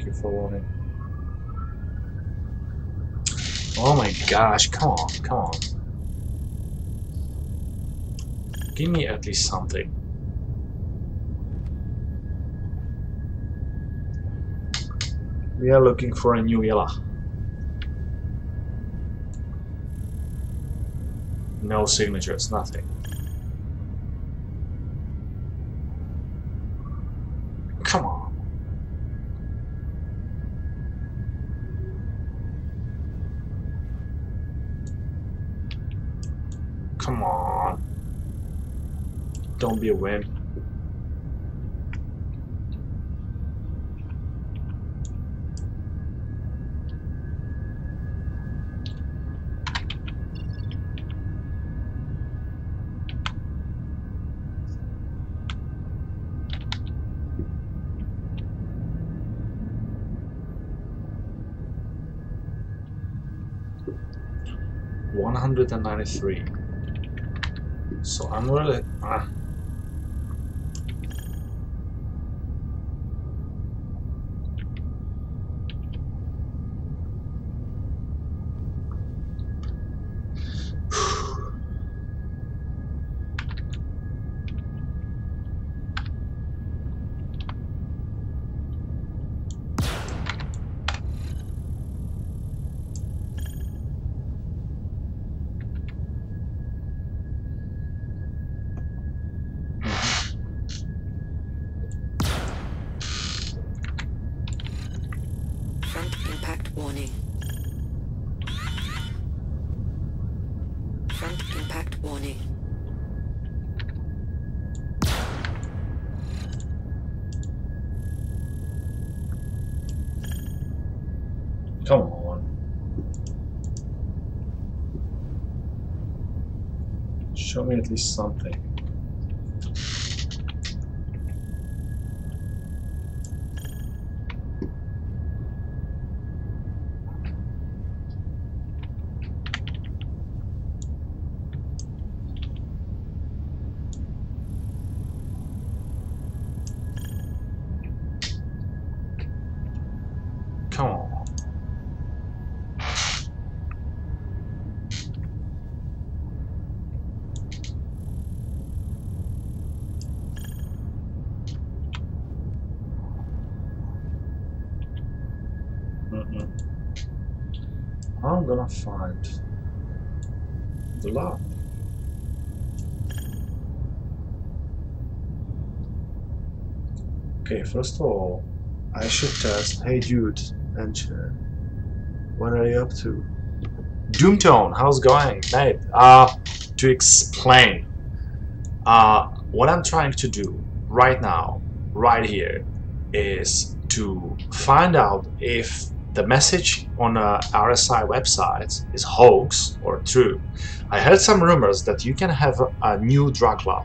You for warning. Oh my gosh, come on, come on. Give me at least something. We are looking for a new yellow. No signatures, nothing. Come on. Don't be a wimp. One hundred and ninety-three. So I'm really... Uh, Front impact warning. Front impact warning. come on. Show me at least something. Come on. Mm-mm. I'm gonna find lab. Okay, first of all, I should test. Hey, dude, engine. What are you up to? Doomtone, how's going, mate? Uh, to explain, uh, what I'm trying to do right now, right here, is to find out if the message on a RSI website is hoax or true. I heard some rumors that you can have a, new drug lab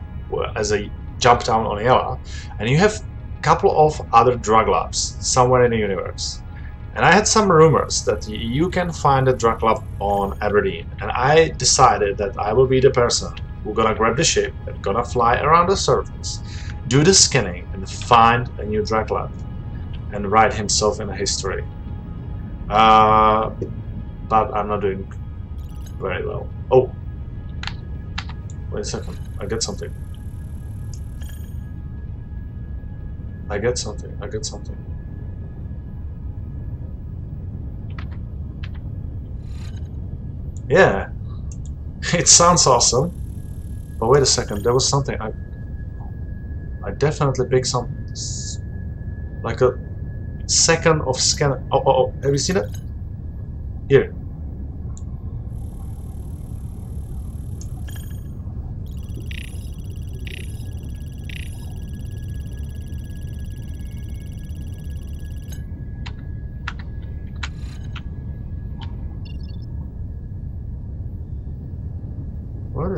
as a Jumptown on Yela, and you have a couple of other drug labs somewhere in the universe. And I had some rumors that you can find a drug lab on Aberdeen. And I decided that I will be the person who gonna grab the ship and gonna fly around the surface, do the scanning, and find a new drug lab, and write himself in history. Uh, but I'm not doing very well. Oh, wait a second. I get something. I get something. I get something. Yeah, [LAUGHS] it sounds awesome. But wait a second, there was something I I definitely picked some like a second of scan. Oh, oh, oh, have you seen it? Here.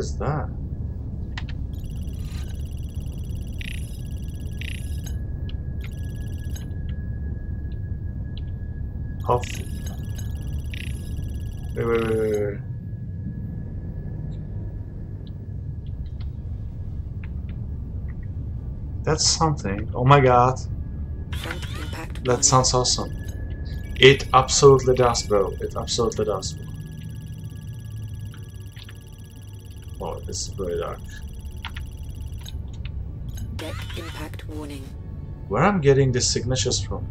Is that? Huff. Wait, wait, wait, wait, wait. That's something. Oh my god. Impact. That sounds awesome. It absolutely does, bro. It absolutely does. It's very dark. Deck impact warning. Where I'm getting the signatures from?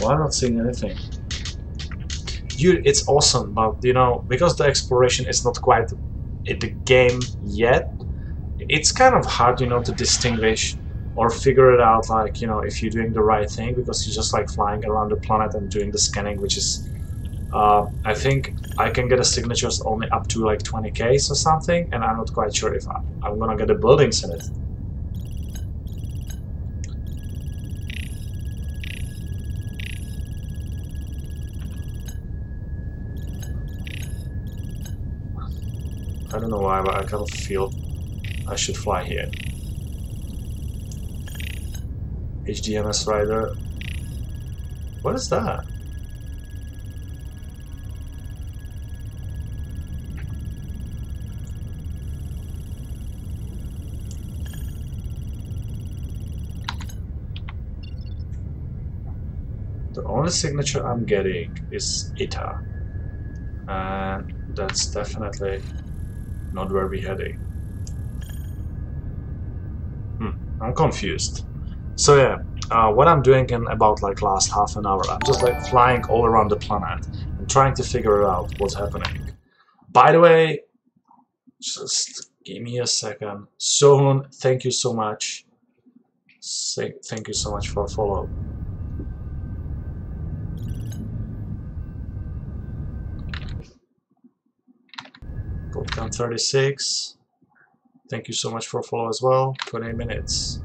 Well, I'm not seeing anything. Dude, it's awesome, but you know, because the exploration is not quite in the game yet, it's kind of hard, you know, to distinguish or figure it out, like, you know, if you're doing the right thing, because you're just like flying around the planet and doing the scanning, which is uh, I think I can get the signatures only up to like 20k or something, and I'm not quite sure if I, I'm gonna get the buildings in it. I don't know why, but I kind of feel I should fly here. HDMS Ryder. What is that? The only signature I'm getting is ITA. And that's definitely not where we're heading. Hmm, I'm confused. So yeah, uh, what I'm doing in about like last half an hour, I'm just like flying all around the planet and trying to figure out what's happening. By the way, just give me a second. Sohun, thank you so much. Say, thank you so much for follow. Popcorn 36. Thank you so much for follow as well. 20 minutes.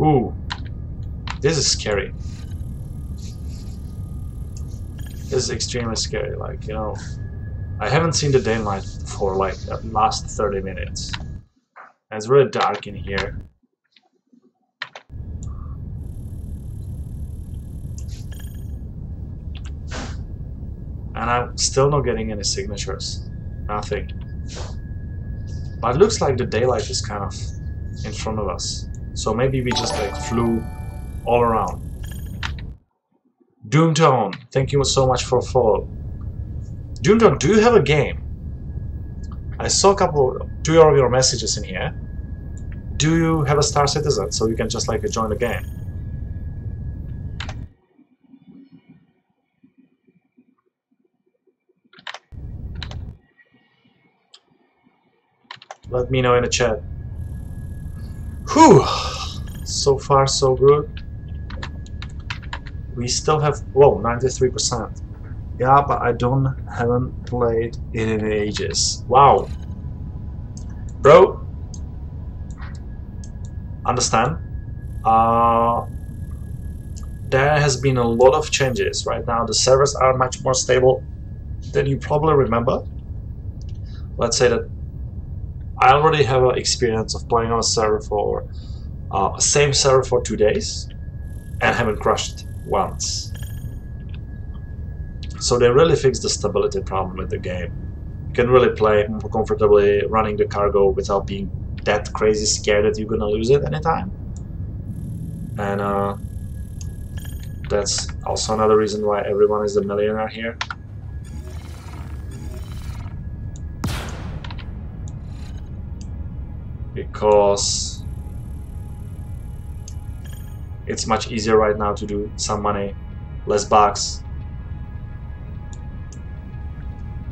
Ooh, this is scary. This is extremely scary. Like, you know, I haven't seen the daylight for like last 30 minutes. And it's really dark in here. And I'm still not getting any signatures. Nothing. But it looks like the daylight is kind of in front of us. So maybe we just like flew all around. Doomtone, thank you so much for follow. Doomtone, do you have a game? I saw a couple, two of your messages in here. Do you have a Star Citizen so you can just like join the game? Let me know in the chat. Whew! So far, so good. We still have, whoa, 93%. Yeah, but I don't, haven't played in ages. Wow. Bro, understand. Uh, there has been a lot of changes. Right now, the servers are much more stable than you probably remember. Let's say that I already have an experience of playing on a server for uh, same server for two days and haven't crashed once. So they really fixed the stability problem with the game. You can really play more comfortably running the cargo without being that crazy scared that you're gonna lose it anytime. And uh, that's also another reason why everyone is a millionaire here. Because it's much easier right now to do some money, less bugs,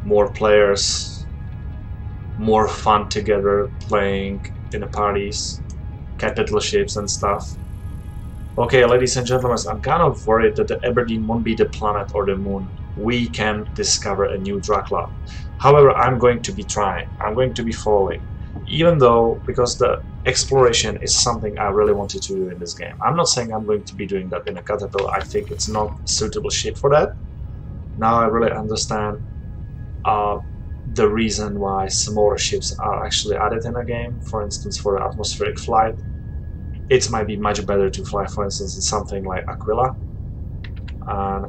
more players, more fun together playing in the parties, capital ships and stuff. Okay, ladies and gentlemen, I'm kind of worried that the Aberdeen won't be the planet or the moon. We can discover a new drug lab. However, I'm going to be trying. I'm going to be following. Even though, because the exploration is something I really wanted to do in this game. I'm not saying I'm going to be doing that in a Caterpillar. I think it's not suitable ship for that. Now I really understand uh, the reason why smaller ships are actually added in a game. For instance, for atmospheric flight, it might be much better to fly, for instance, in something like Aquila. And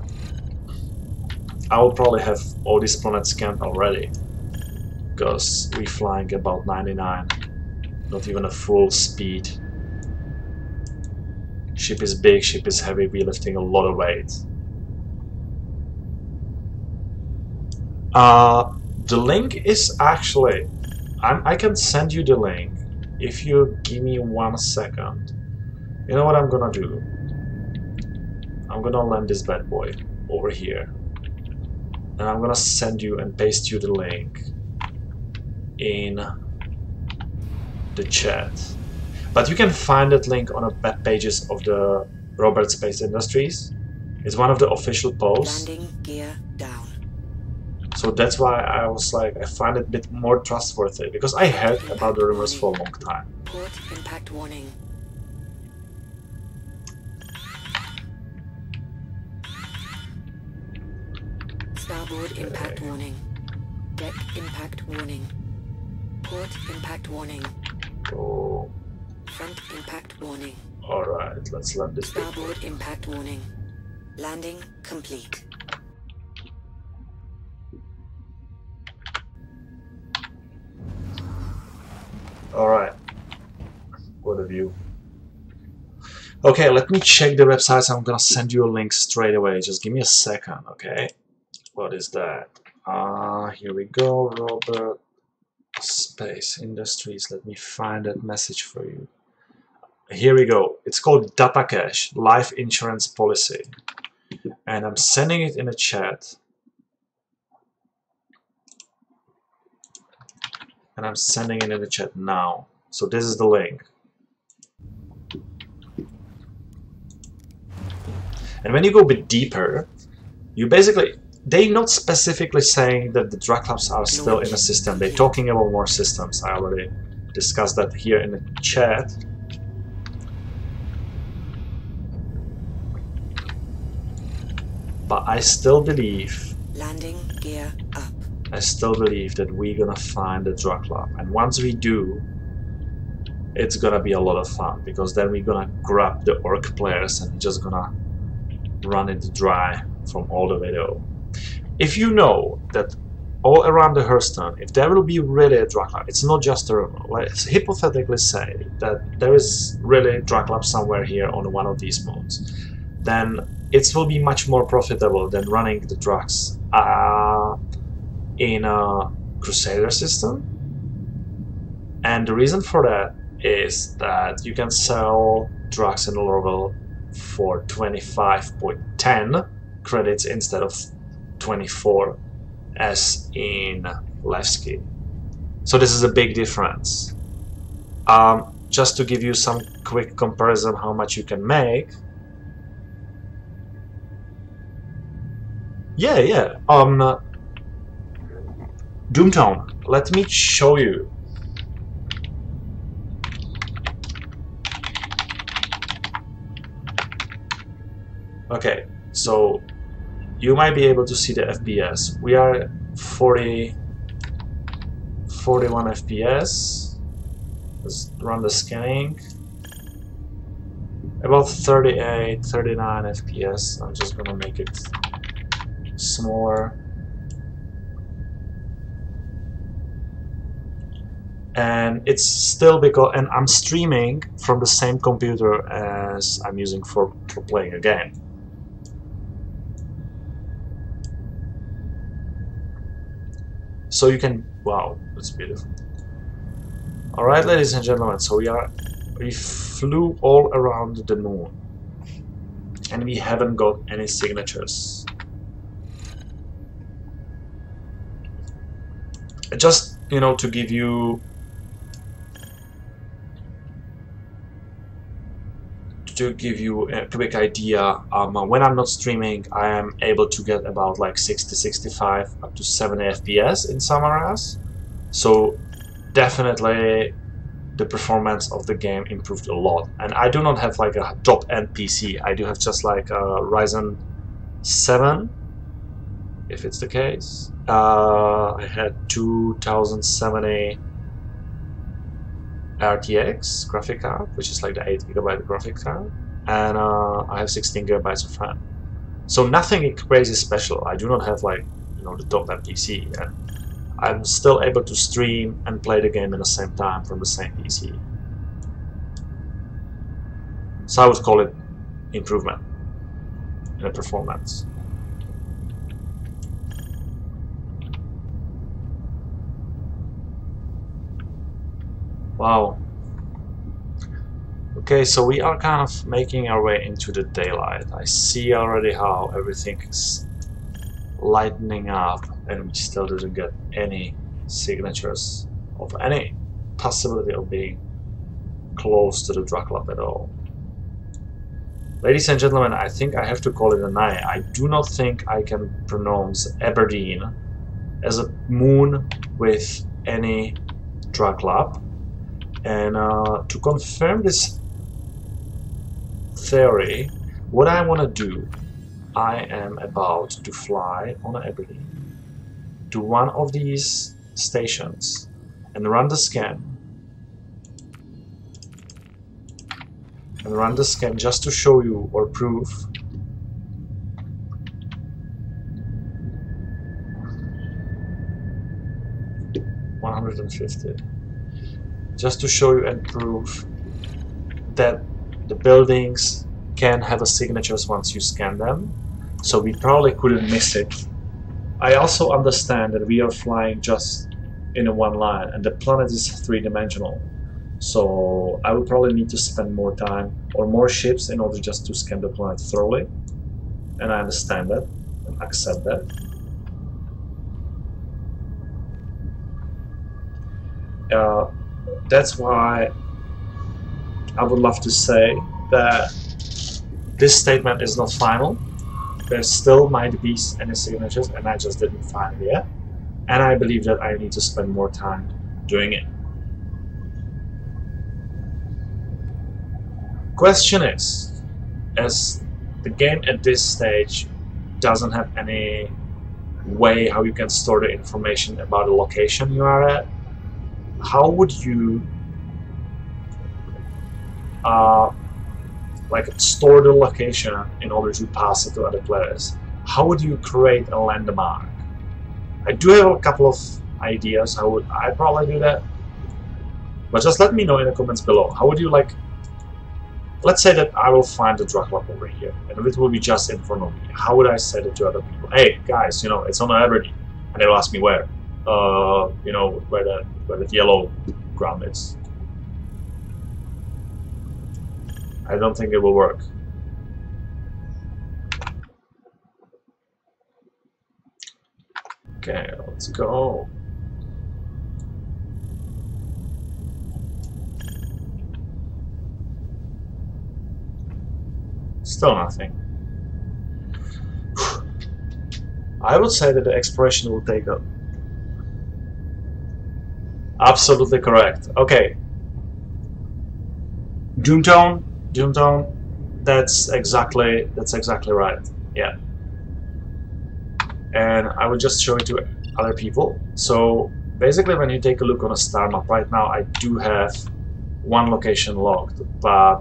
I will probably have all these planets scanned already, because we're flying about 99, not even a full speed. Ship is big, ship is heavy, we're lifting a lot of weight. Uh, the link is actually, I'm, I can send you the link if you give me one second. You know what I'm gonna do? I'm gonna land this bad boy over here. And I'm gonna send you and paste you the link in the chat. But you can find that link on the web pages of the Robert Space Industries. It's one of the official posts. Landing gear down. So that's why I was like, I find it a bit more trustworthy because I heard about the rumors for a long time. Port impact warning. Starboard impact warning. Deck impact warning. Port impact warning. Oh, Front impact warning. alright, let's land this bit. Starboard impact warning. Landing complete. Alright. What a view. Okay, let me check the websites. I'm gonna send you a link straight away. Just give me a second, okay? What is that? Ah, uh, here we go, Robert Space Industries. Let me find that message for you. Here we go. It's called Data Cash Life Insurance Policy. And I'm sending it in a chat. and I'm sending it in the chat now. So this is the link. And when you go a bit deeper, you basically, they're not specifically saying that the drug labs are still in a system. They're talking about more systems. I already discussed that here in the chat. But I still believe Landing gear up. I still believe that we're gonna find the drug lab. And once we do, it's gonna be a lot of fun because then we're gonna grab the org players and just gonna run it dry from all the way though. If you know that all around the Hurston, if there will be really a drug lab, it's not just a rumor. Let's hypothetically say that there is really a drug lab somewhere here on one of these moons, then it will be much more profitable than running the drugs uh, in a Crusader system. And the reason for that is that you can sell drugs in Lorville for 25.10 credits instead of 24 as in Levski. So this is a big difference. Um, just to give you some quick comparison how much you can make. Yeah, yeah. Um, Doomtown, let me show you. Okay, so you might be able to see the FPS. We are 40, 41 FPS. Let's run the scanning. About 38, 39 FPS. I'm just gonna make it smaller. and it's still because and I'm streaming from the same computer as I'm using for, for playing a game. So you can wow, that's beautiful. Alright ladies and gentlemen, so we are we flew all around the moon and we haven't got any signatures. Just you know to give you to give you a quick idea, um, when I'm not streaming, I am able to get about like 60, 65, up to 70 FPS in some areas. So definitely the performance of the game improved a lot. And I do not have like a top-end PC. I do have just like a Ryzen 7, if it's the case. Uh, I had 2070 RTX graphic card, which is like the 8 gigabyte graphic card, and uh, I have 16 gigabytes of RAM. So nothing crazy special. I do not have like you know the top end PC, and I'm still able to stream and play the game at the same time from the same PC. So I would call it improvement in the performance. Wow. Okay, so we are kind of making our way into the daylight. I see already how everything is lightening up and we still didn't get any signatures of any possibility of being close to the drug lab at all. Ladies and gentlemen, I think I have to call it a night. I do not think I can pronounce Aberdeen as a moon with any drug lab. And uh, to confirm this theory, what I want to do, I am about to fly on Aberdeen to one of these stations and run the scan. And run the scan just to show you or prove One hundred and fifty just to show you and prove that the buildings can have a signatures once you scan them. So we probably couldn't miss it. I also understand that we are flying just in a one line and the planet is three-dimensional. So I will probably need to spend more time or more ships in order just to scan the planet thoroughly. And I understand that and accept that. Uh, that's why I would love to say that this statement is not final. There still might be any signatures and I just didn't find it yet. And I believe that I need to spend more time doing it. Question is, as the game at this stage doesn't have any way how you can store the information about the location you are at, how would you uh, like store the location in order to pass it to other players? How would you create a landmark? I do have a couple of ideas how would I probably do that. But just let me know in the comments below. How would you like let's say that I will find the drug lab over here and it will be just in front of me. How would I say it to other people? Hey guys, you know, it's on Aberdeen. And they will ask me where. Uh, you know, where the where the yellow ground is. I don't think it will work. Okay, let's go. Still nothing. [SIGHS] I would say that the exploration will take a Absolutely correct. Okay. Doomtone, Doomtone, That's exactly that's exactly right. Yeah. And I will just show it to other people. So basically when you take a look on a star map right now I do have one location locked, but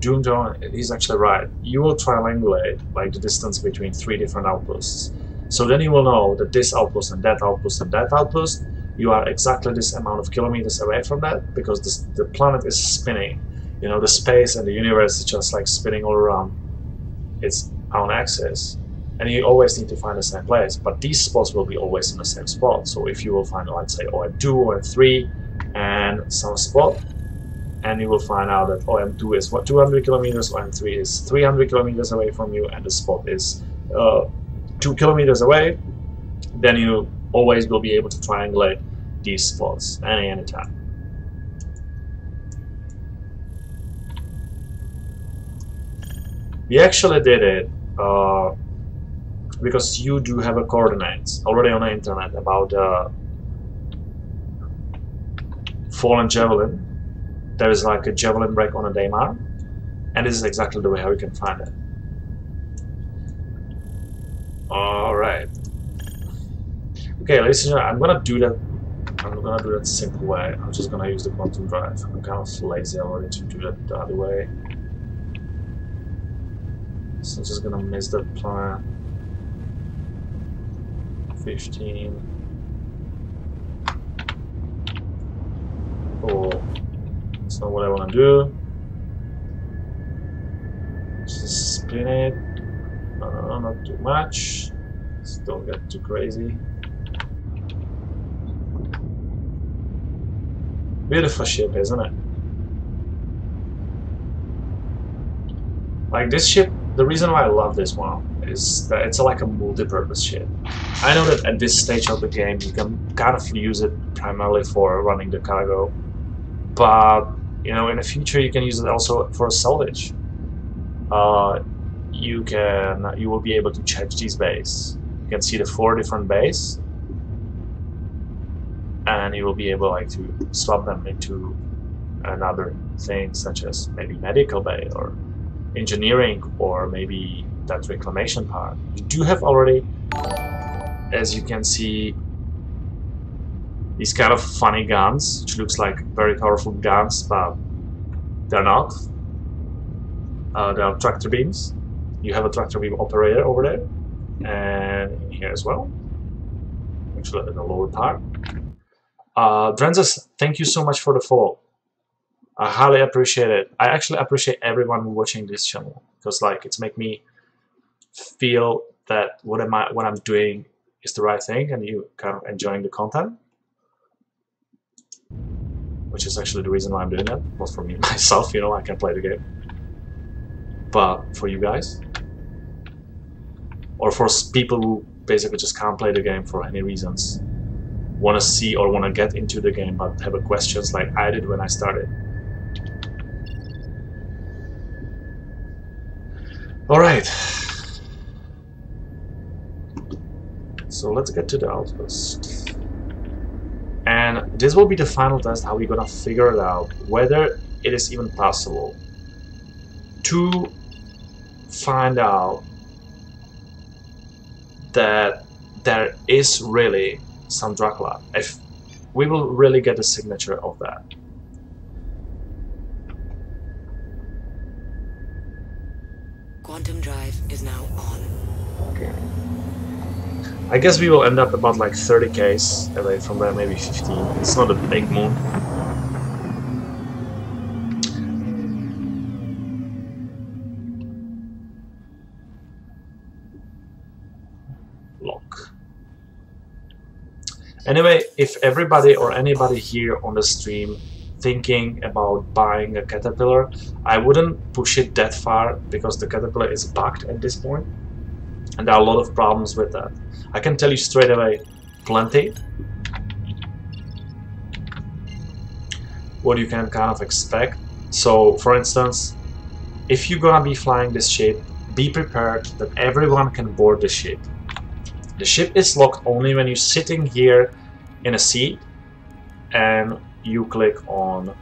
Doomdawn is actually right. You will triangulate like the distance between three different outposts. So then you will know that this outpost and that outpost and that outpost, you are exactly this amount of kilometers away from that because the planet is spinning. You know, the space and the universe is just like spinning all around its own axis. And you always need to find the same place, but these spots will be always in the same spot. So if you will find, let's say, OM2, OM3, and some spot, and you will find out that OM2 is what 200 kilometers, OM3 is 300 kilometers away from you, and the spot is uh, two kilometers away, then you always will be able to triangulate these spots any anytime. We actually did it uh, because you do have a coordinates already on the internet about uh, fallen javelin. There is like a javelin break on a Daymar, and this is exactly the way how you can find it. Alright. Okay, ladies and gentlemen, I'm gonna do that I'm not gonna do that simple way. I'm just gonna use the quantum drive. I'm kind of lazy already to do that the other way. So I'm just gonna miss that planet. 15. Oh, that's not what I wanna do. Just spin it. No, no, no, not too much. Don't get too crazy. Beautiful ship, isn't it? Like this ship, the reason why I love this one is that it's like a multi-purpose ship. I know that at this stage of the game you can kind of use it primarily for running the cargo, but you know in the future you can use it also for salvage. Uh, you can you will be able to change these bays. You can see the four different bays and you will be able like to swap them into another thing such as maybe medical bay or engineering or maybe that reclamation part. You do have already, as you can see, these kind of funny guns, which looks like very powerful guns, but they're not. Uh, they are tractor beams. You have a tractor beam operator over there, and here as well, actually in the lower part. Uh, Drenzes, thank you so much for the follow. I highly appreciate it. I actually appreciate everyone watching this channel because like it's make me feel that what am I what I'm doing is the right thing and you kind of enjoying the content. Which is actually the reason why I'm doing that. Not for me [LAUGHS] myself, you know, I can play the game. But for you guys. Or for people who basically just can't play the game for any reasons want to see or want to get into the game but have a questions like I did when I started. Alright. So let's get to the outpost. And this will be the final test how we're gonna figure it out whether it is even possible to find out that there is really some drug lab. If we will really get a signature of that. Quantum drive is now on. Okay. I guess we will end up about like 30 k's away from there, maybe 15. It's not a big moon. Anyway, if everybody or anybody here on the stream thinking about buying a Caterpillar, I wouldn't push it that far because the Caterpillar is bugged at this point and there are a lot of problems with that. I can tell you straight away, plenty. What you can kind of expect. So, for instance, if you're gonna be flying this ship, be prepared that everyone can board the ship. The ship is locked only when you're sitting here in a seat and you click on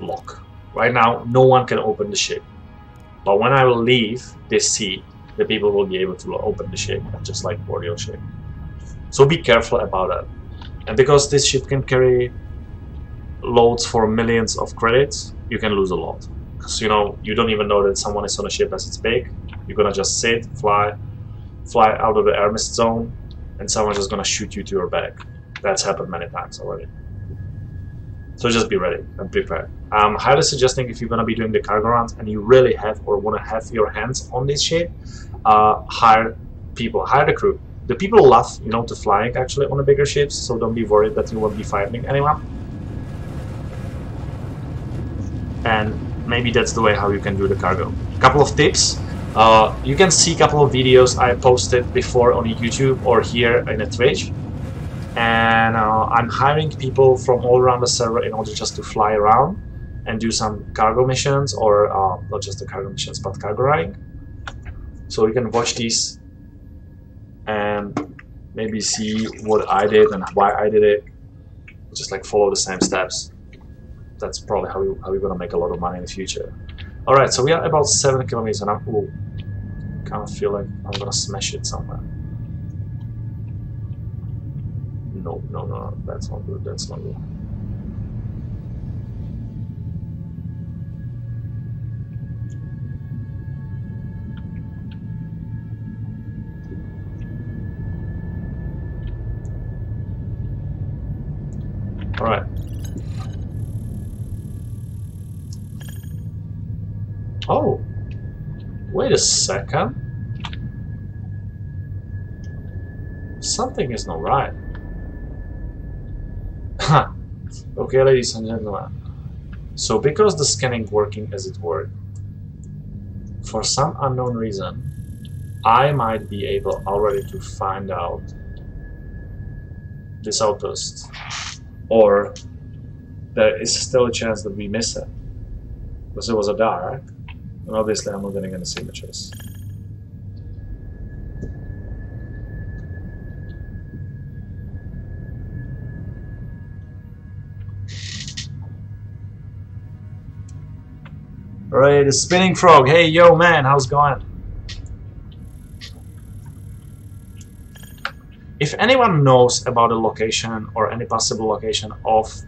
lock. Right now, no one can open the ship. But when I will leave this seat, the people will be able to open the ship just like board your ship. So be careful about that. And because this ship can carry loads for millions of credits, you can lose a lot. Because you know, you don't even know that someone is on a ship as it's big. You're gonna just sit, fly, fly out of the mist zone, and someone's just gonna shoot you to your back. That's happened many times already. So just be ready and prepared. I'm highly suggesting if you're gonna be doing the cargo runs and you really have or wanna have your hands on this ship, uh, hire people, hire the crew. The people love, you know, to flying actually on the bigger ships, so don't be worried that you won't be fighting anyone. And maybe that's the way how you can do the cargo. Couple of tips. Uh, you can see a couple of videos I posted before on YouTube or here in a Twitch. And uh, I'm hiring people from all around the server in order just to fly around and do some cargo missions or uh, not just the cargo missions but cargo riding. So you can watch these and maybe see what I did and why I did it. Just like follow the same steps. That's probably how, we, how we're gonna make a lot of money in the future. Alright so we are about 7 kilometers and I'm ooh, kind of feel like I'm gonna smash it somewhere no, no, no, that's not good, that's not good. Alright. Oh! Wait a second. Something is not right. okay, ladies and gentlemen. So because the scanning working as it were, for some unknown reason, I might be able already to find out this outpost. Or there is still a chance that we miss it. Because it was a dark, and obviously I'm not getting any signatures. Alright, the spinning frog. Hey, yo, man, how's it going? If anyone knows about the location or any possible location of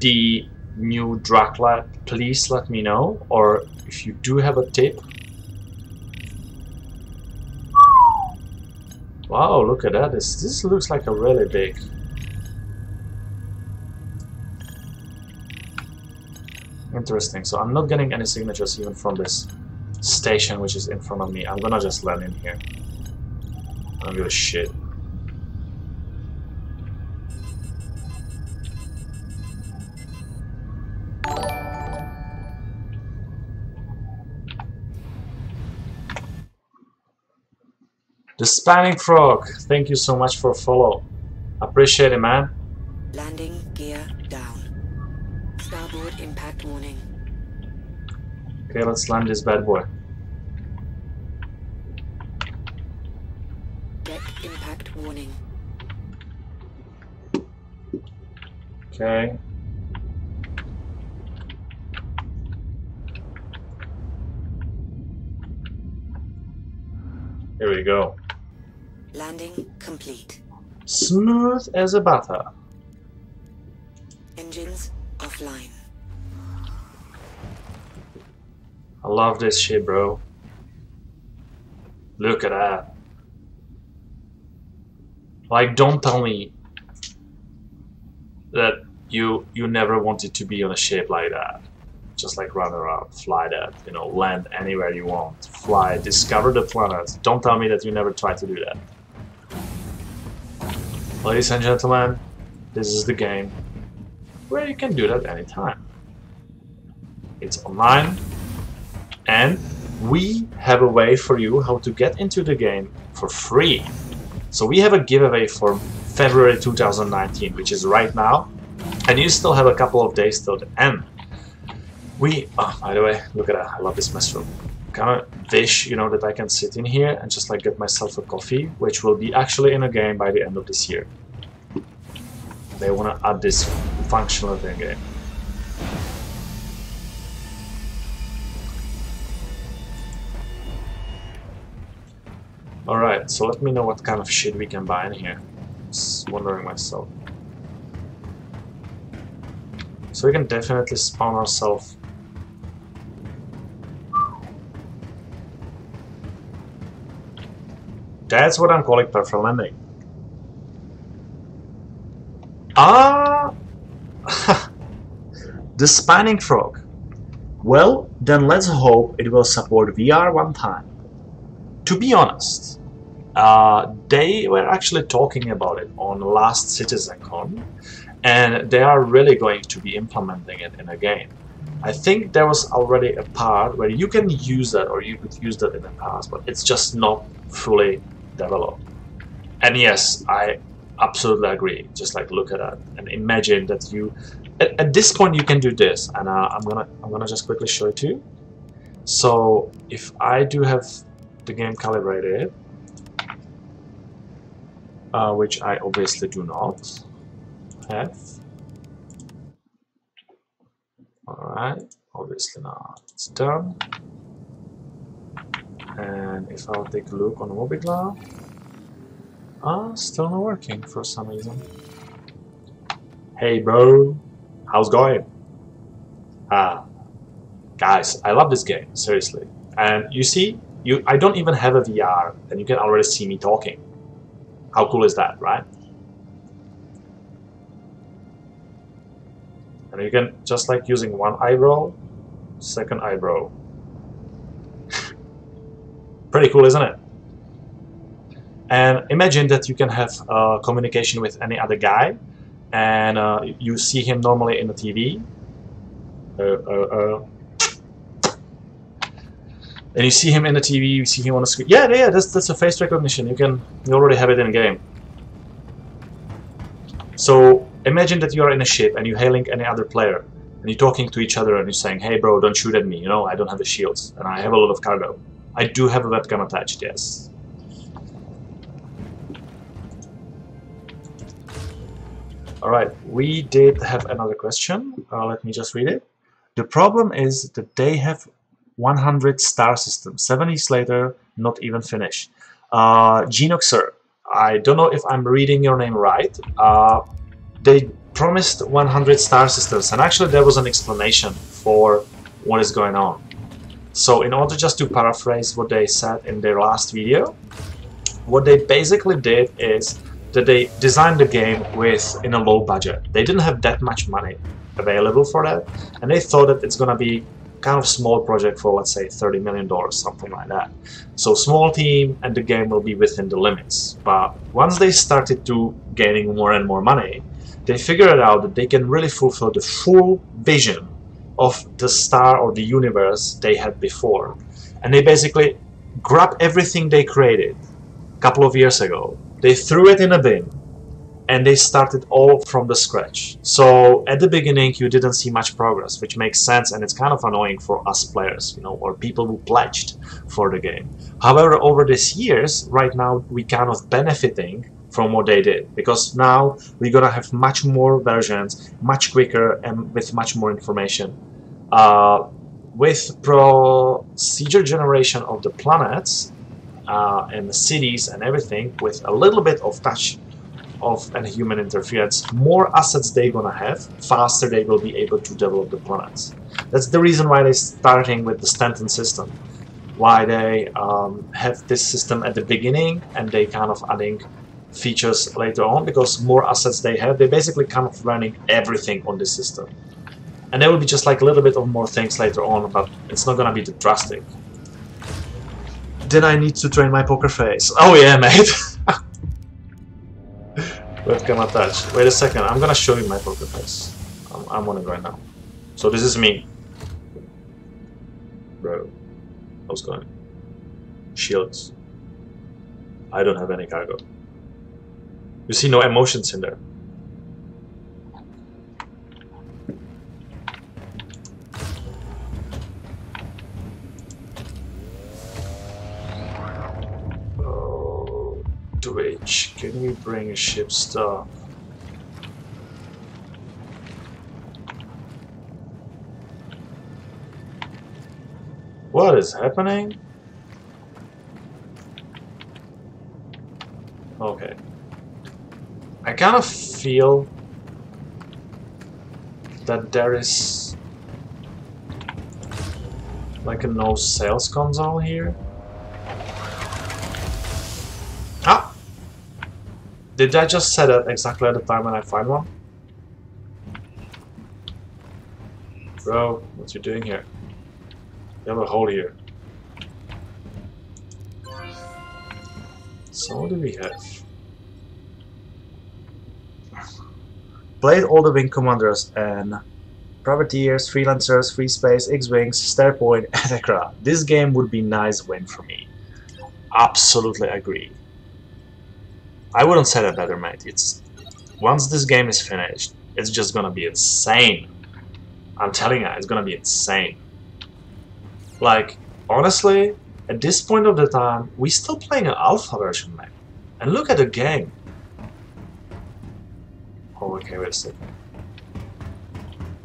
the new lab, please let me know. Or if you do have a tip. Wow, look at that. This, this looks like a really big Interesting. So I'm not getting any signatures even from this station which is in front of me. I'm gonna just land in here. I don't give a shit. The Spanning Frog, thank you so much for follow. Appreciate it, man. Landing gear down. Starboard impact warning. Okay, let's land this bad boy. Deck impact warning. Okay. Here we go. Landing complete. Smooth as a butter. Engines offline. I love this shit, bro. Look at that. Like, don't tell me that you you never wanted to be on a ship like that. Just like run around, fly that, you know, land anywhere you want, fly, discover the planets. Don't tell me that you never tried to do that. Ladies and gentlemen, this is the game where you can do that anytime. It's online, and we have a way for you how to get into the game for free. So we have a giveaway for February 2019, which is right now, and you still have a couple of days till the end. We, oh, by the way, look at that, I love this mess room. Kind of wish, you know, that I can sit in here and just like get myself a coffee, which will be actually in a game by the end of this year. They want to add this functional thing in. Alright, so let me know what kind of shit we can buy in here. Just wondering myself. So we can definitely spawn ourselves That's what I'm calling perfect landing. Ah! [LAUGHS] the Spinning Frog. Well, then let's hope it will support VR one time. To be honest, uh, they were actually talking about it on last CitizenCon, and they are really going to be implementing it in a game. I think there was already a part where you can use that, or you could use that in the past, but it's just not fully developed. And yes, I absolutely agree. Just like look at that and imagine that you, at, at this point, you can do this, and uh, I'm gonna I'm gonna just quickly show it to you. So if I do have the game calibrated, uh, which I obviously do not have. Alright, obviously not. It's done. And if I'll take a look on Mobigla, ah, still not working for some reason. Hey bro, how's going? Ah, guys, I love this game, seriously. And you see, you I don't even have a VR, and you can already see me talking. How cool is that, right? And you can, just like using one eyebrow, second eyebrow. Pretty cool, isn't it? And imagine that you can have uh, communication with any other guy, and uh, you see him normally in the TV. Uh, uh, uh. and you see him in the TV, you see him on the screen. Yeah, yeah, that's that's a face recognition. You can you already have it in game. So imagine that you are in a ship and you're hailing any other player, and you're talking to each other and you're saying, "Hey, bro, don't shoot at me. You know, I don't have the shields, and I have a lot of cargo. I do have a webcam attached. Yes." Alright, we did have another question. Uh, let me just read it. The problem is that they have 100 star system. Seven years later, not even finished. Uh, Genoxer, I don't know if I'm reading your name right. Uh, they promised 100 star systems, and actually there was an explanation for what is going on. So in order just to paraphrase what they said in their last video, what they basically did is that they designed the game with in a low budget. They didn't have that much money available for that, and they thought that it's gonna be kind of small project for let's say 30 million dollars something like that so small team and the game will be within the limits but once they started to gaining more and more money they figured out that they can really fulfill the full vision of the star or the universe they had before and they basically grabbed everything they created a couple of years ago they threw it in a bin and they started all from the scratch. So at the beginning you didn't see much progress, which makes sense and it's kind of annoying for us players, you know, or people who pledged for the game. However, over these years, right now we kind of benefiting from what they did because now we're gonna have much more versions, much quicker and with much more information. Uh, with procedure generation of the planets uh, and the cities and everything, with a little bit of touch of any human interference, more assets they're gonna have, faster they will be able to develop the planets. That's the reason why they're starting with the Stanton system. Why they um, have this system at the beginning and they kind of adding features later on because more assets they have, they're basically kind of running everything on this system. And there will be just like a little bit of more things later on, but it's not gonna be too drastic. Then I need to train my poker face. Oh yeah, mate! [LAUGHS] Webcam attached. Wait a second, I'm gonna show you my poker face. I'm, I'm on it right now. So this is me. Bro. How's going? Shields. I don't have any cargo. You see no emotions in there. Oh, Twitch, can we bring a ship stuff? What is happening? Okay. I kind of feel that there is like a no sales console here. Ah! Did I just set it exactly at the time when I find one? Bro, what you doing here? You have a hole here. So what do we have? Played all the wing commanders and privateers, freelancers, free space, X-wings, starpoint, [LAUGHS] etc. This game would be nice win for me. Absolutely agree. I wouldn't say that better, mate. It's once this game is finished, it's just gonna be insane. I'm telling you, it's gonna be insane. Like, honestly, at this point of the time, we're still playing an alpha version, man. And look at the game. Oh, okay, wait a second.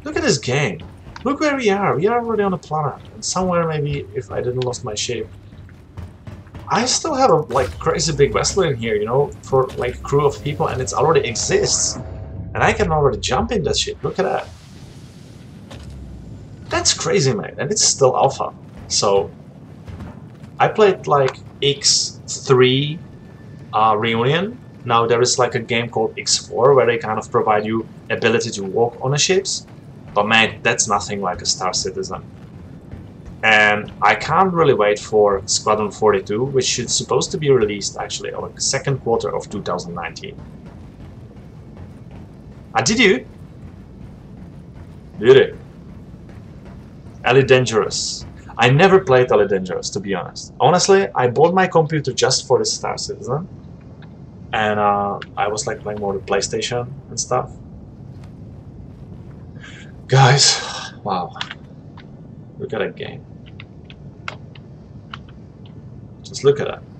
Look at this game. Look where we are. We are already on a planet. And somewhere maybe, if I didn't lost my shape. I still have a like crazy big vessel in here, you know, for like crew of people and it already exists. And I can already jump in that shit. Look at that. That's crazy, man. And it's still alpha. So I played like X3 uh, Reunion. Now there is like a game called X4 where they kind of provide you ability to walk on the ships. But man, that's nothing like a Star Citizen. And I can't really wait for Squadron 42, which is supposed to be released actually on the second quarter of 2019. Ah, did you? Did it? Elite Dangerous. I never played Elite Dangerous, to be honest. Honestly, I bought my computer just for the Star Citizen. And uh, I was like playing more the PlayStation and stuff. Guys, wow. Look at that game. Just look at that.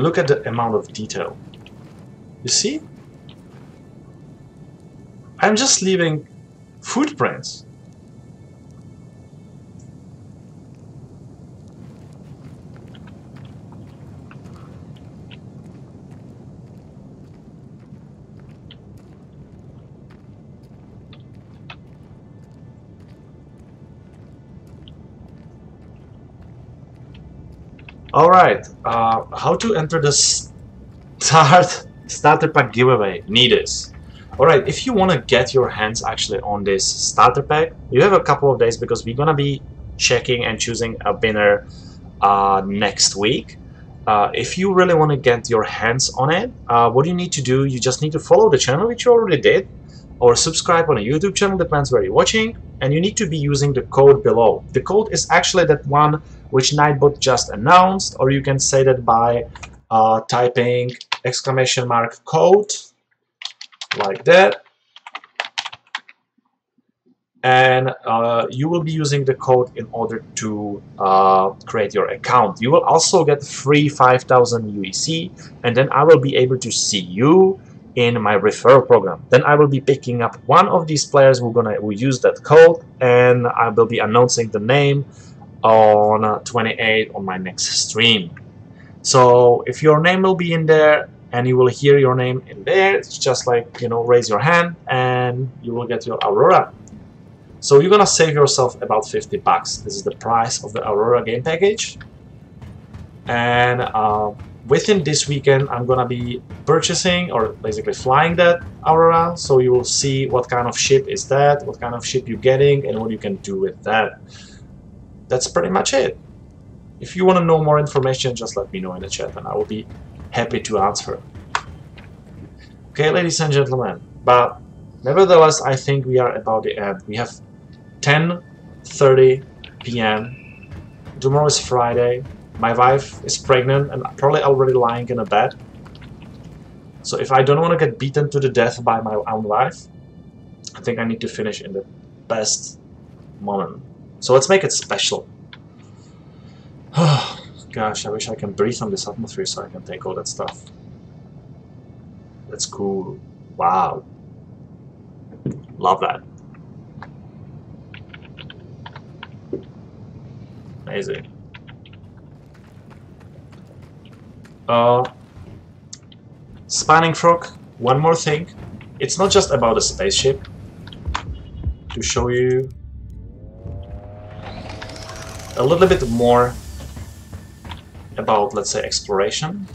And look at the amount of detail. You see? I'm just leaving footprints. Alright, uh, how to enter the start starter pack giveaway, Nidus. Alright, if you want to get your hands actually on this starter pack, you have a couple of days because we're gonna be checking and choosing a winner uh, next week. Uh, if you really want to get your hands on it, uh, what you need to do, you just need to follow the channel, which you already did, or subscribe on a YouTube channel, depends where you're watching, and you need to be using the code below. The code is actually that one which Nightbot just announced, or you can say that by uh, typing exclamation mark code like that and uh, you will be using the code in order to uh, create your account. You will also get free 5000 UEC and then I will be able to see you in my referral program. Then I will be picking up one of these players who gonna who use that code and I will be announcing the name on uh, 28 on my next stream. So if your name will be in there and you will hear your name in there, it's just like, you know, raise your hand and you will get your Aurora. So you're gonna save yourself about 50 bucks. This is the price of the Aurora game package. And uh, within this weekend, I'm gonna be purchasing or basically flying that Aurora. So you will see what kind of ship is that, what kind of ship you're getting, and what you can do with that that's pretty much it. If you want to know more information, just let me know in the chat and I will be happy to answer. Okay, ladies and gentlemen, but nevertheless, I think we are about the end. We have 10.30 p.m. Tomorrow is Friday. My wife is pregnant and probably already lying in a bed. So if I don't want to get beaten to the death by my own wife, I think I need to finish in the best moment. So let's make it special. [SIGHS] Gosh, I wish I can breathe on this atmosphere so I can take all that stuff. That's cool. Wow. Love that. Amazing. Uh, Spanning Frog, one more thing. It's not just about a spaceship. To show you a little bit more about, let's say, exploration.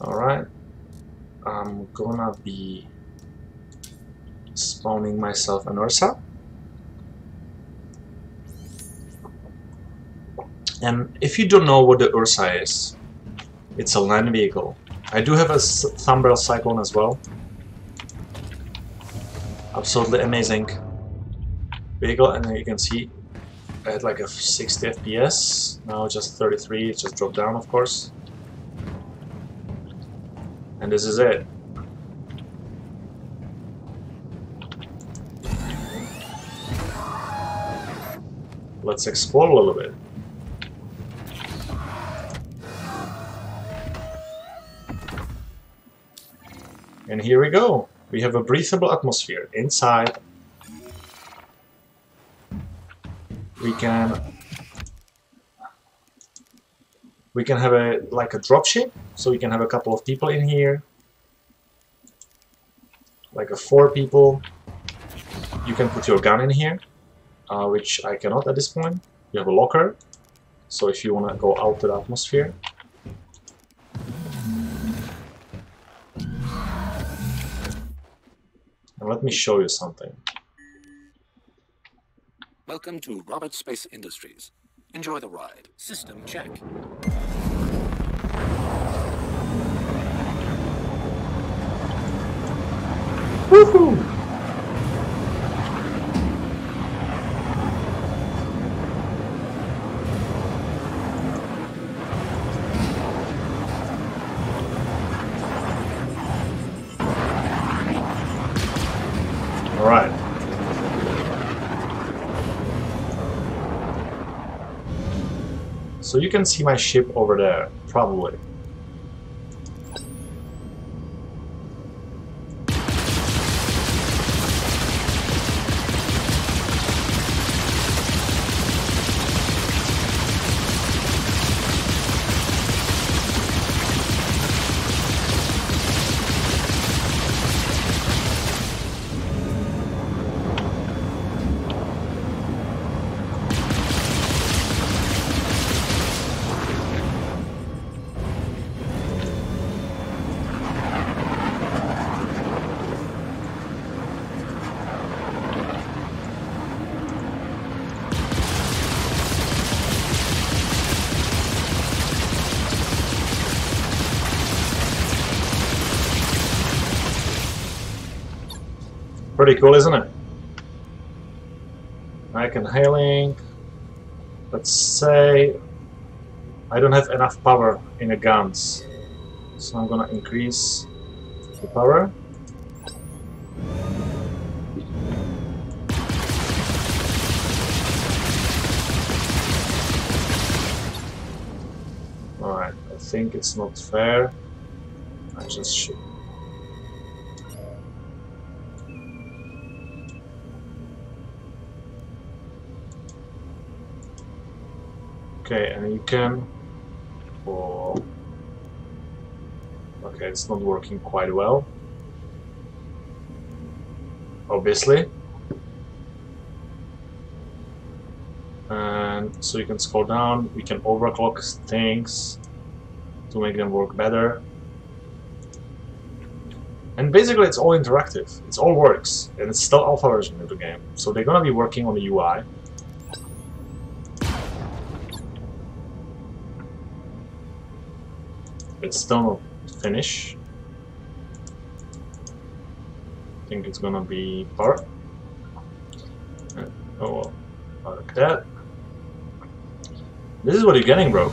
Alright. I'm gonna be spawning myself an Ursa. And if you don't know what the Ursa is, it's a land vehicle. I do have a Tumbril Cyclone as well. Absolutely amazing vehicle, and you can see I had like a 60 FPS, now just 33, it just dropped down of course. And this is it. Let's explore a little bit. And here we go. We have a breathable atmosphere inside. We can we can have a like a dropship, so we can have a couple of people in here. Like a four people. You can put your gun in here, uh, which I cannot at this point. You have a locker, so if you want to go out to the atmosphere, And let me show you something. Welcome to Roberts Space Industries. Enjoy the ride. System check. Woohoo! Alright. So you can see my ship over there, probably. Cool, isn't it? I can hailing. Let's say I don't have enough power in the guns, so I'm gonna increase the power. Alright, I think it's not fair. I just should Okay, and you can... Oh. Okay, it's not working quite well. Obviously. And so you can scroll down, we can overclock things to make them work better. And basically it's all interactive, it all works, and it's still alpha version of the game. So they're gonna be working on the UI, it's still not finished. I think it's gonna be part. Uh, oh like that. This is what you're getting, bro.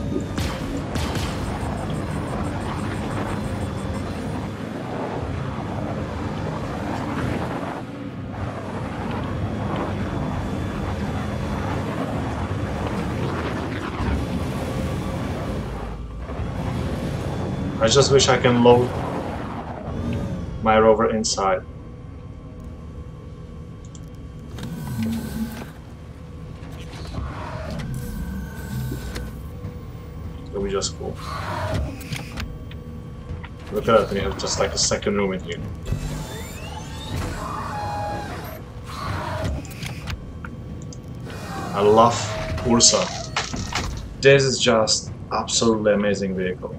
I just wish I can load my rover inside. It'll be just cool. Look at that, we have just like a second room in here. I love Ursa. This is just absolutely amazing vehicle.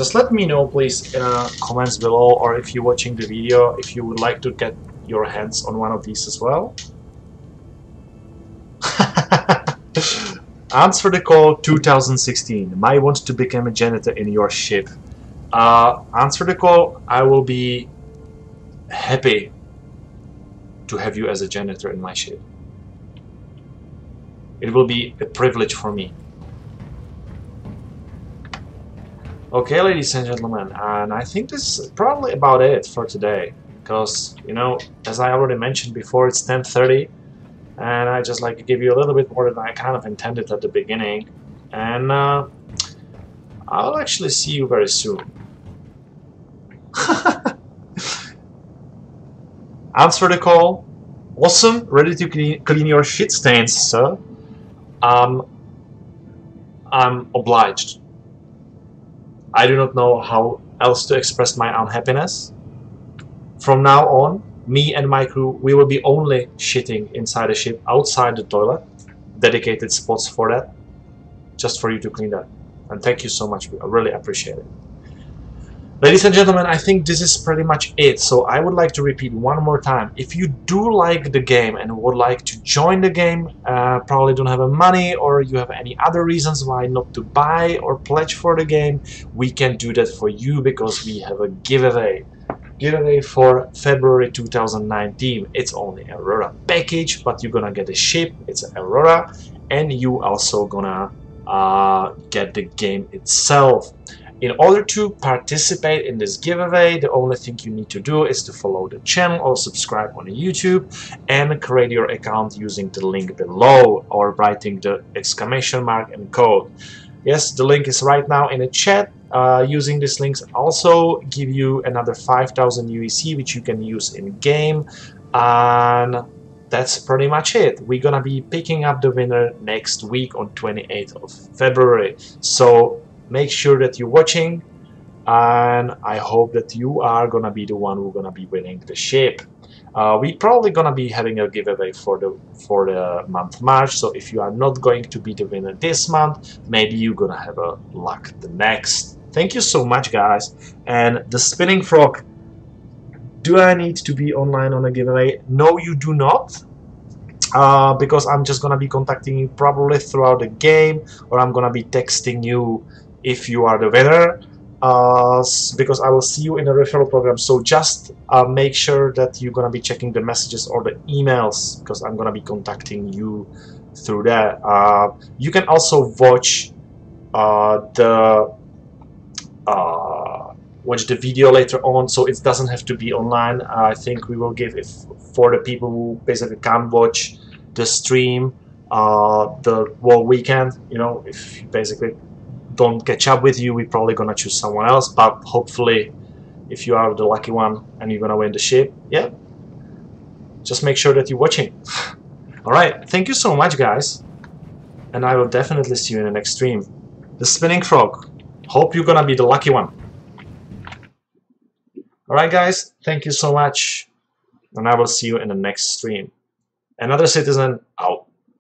Just let me know please in comments below or if you're watching the video if you would like to get your hands on one of these as well. [LAUGHS] Answer the call 2016. Might want to become a janitor in your ship. Uh, answer the call. I will be happy to have you as a janitor in my ship. It will be a privilege for me. Okay, ladies and gentlemen, and I think this is probably about it for today. Because, you know, as I already mentioned before, it's 10.30 and I just like to give you a little bit more than I kind of intended at the beginning. And uh, I'll actually see you very soon. [LAUGHS] Answer the call. Awesome, ready to clean, your shit stains, sir. Um, I'm obliged. I do not know how else to express my unhappiness. From now on, me and my crew, we will be only shitting inside the ship, outside the toilet. Dedicated spots for that. Just for you to clean that. And thank you so much. I really appreciate it. Ladies and gentlemen, I think this is pretty much it. So I would like to repeat one more time. If you do like the game and would like to join the game, uh, probably don't have money or you have any other reasons why not to buy or pledge for the game, we can do that for you because we have a giveaway. Giveaway for February 2019. It's only Aurora package, but you're gonna get a ship. It's Aurora, and you also gonna uh, get the game itself. In order to participate in this giveaway, the only thing you need to do is to follow the channel or subscribe on YouTube and create your account using the link below or writing the exclamation mark and code. Yes, the link is right now in the chat. Uh, using these links also give you another 5000 UEC which you can use in game and that's pretty much it. We're gonna be picking up the winner next week on 28th of February. So make sure that you're watching and I hope that you are gonna be the one who's gonna be winning the ship. Uh, we probably gonna be having a giveaway for the for the month March so if you are not going to be the winner this month maybe you're gonna have a luck the next. Thank you so much guys. And the spinning frog do I need to be online on a giveaway? No you do not. Uh, because I'm just gonna be contacting you probably throughout the game or I'm gonna be texting you if you are the winner uh, because I will see you in the referral program. So just uh, make sure that you're gonna be checking the messages or the emails because I'm gonna be contacting you through that. Uh, you can also watch uh, the uh, watch the video later on so it doesn't have to be online. I think we will give for the people who basically can't watch the stream uh, the whole weekend you know if basically don't catch up with you, we're probably gonna choose someone else. But hopefully, if you are the lucky one and you're gonna win the ship, yeah, just make sure that you're watching. [LAUGHS] All right, thank you so much, guys, and I will definitely see you in the next stream. The Spinning Frog. Hope you're gonna be the lucky one. All right, guys, thank you so much, and I will see you in the next stream. Another citizen out.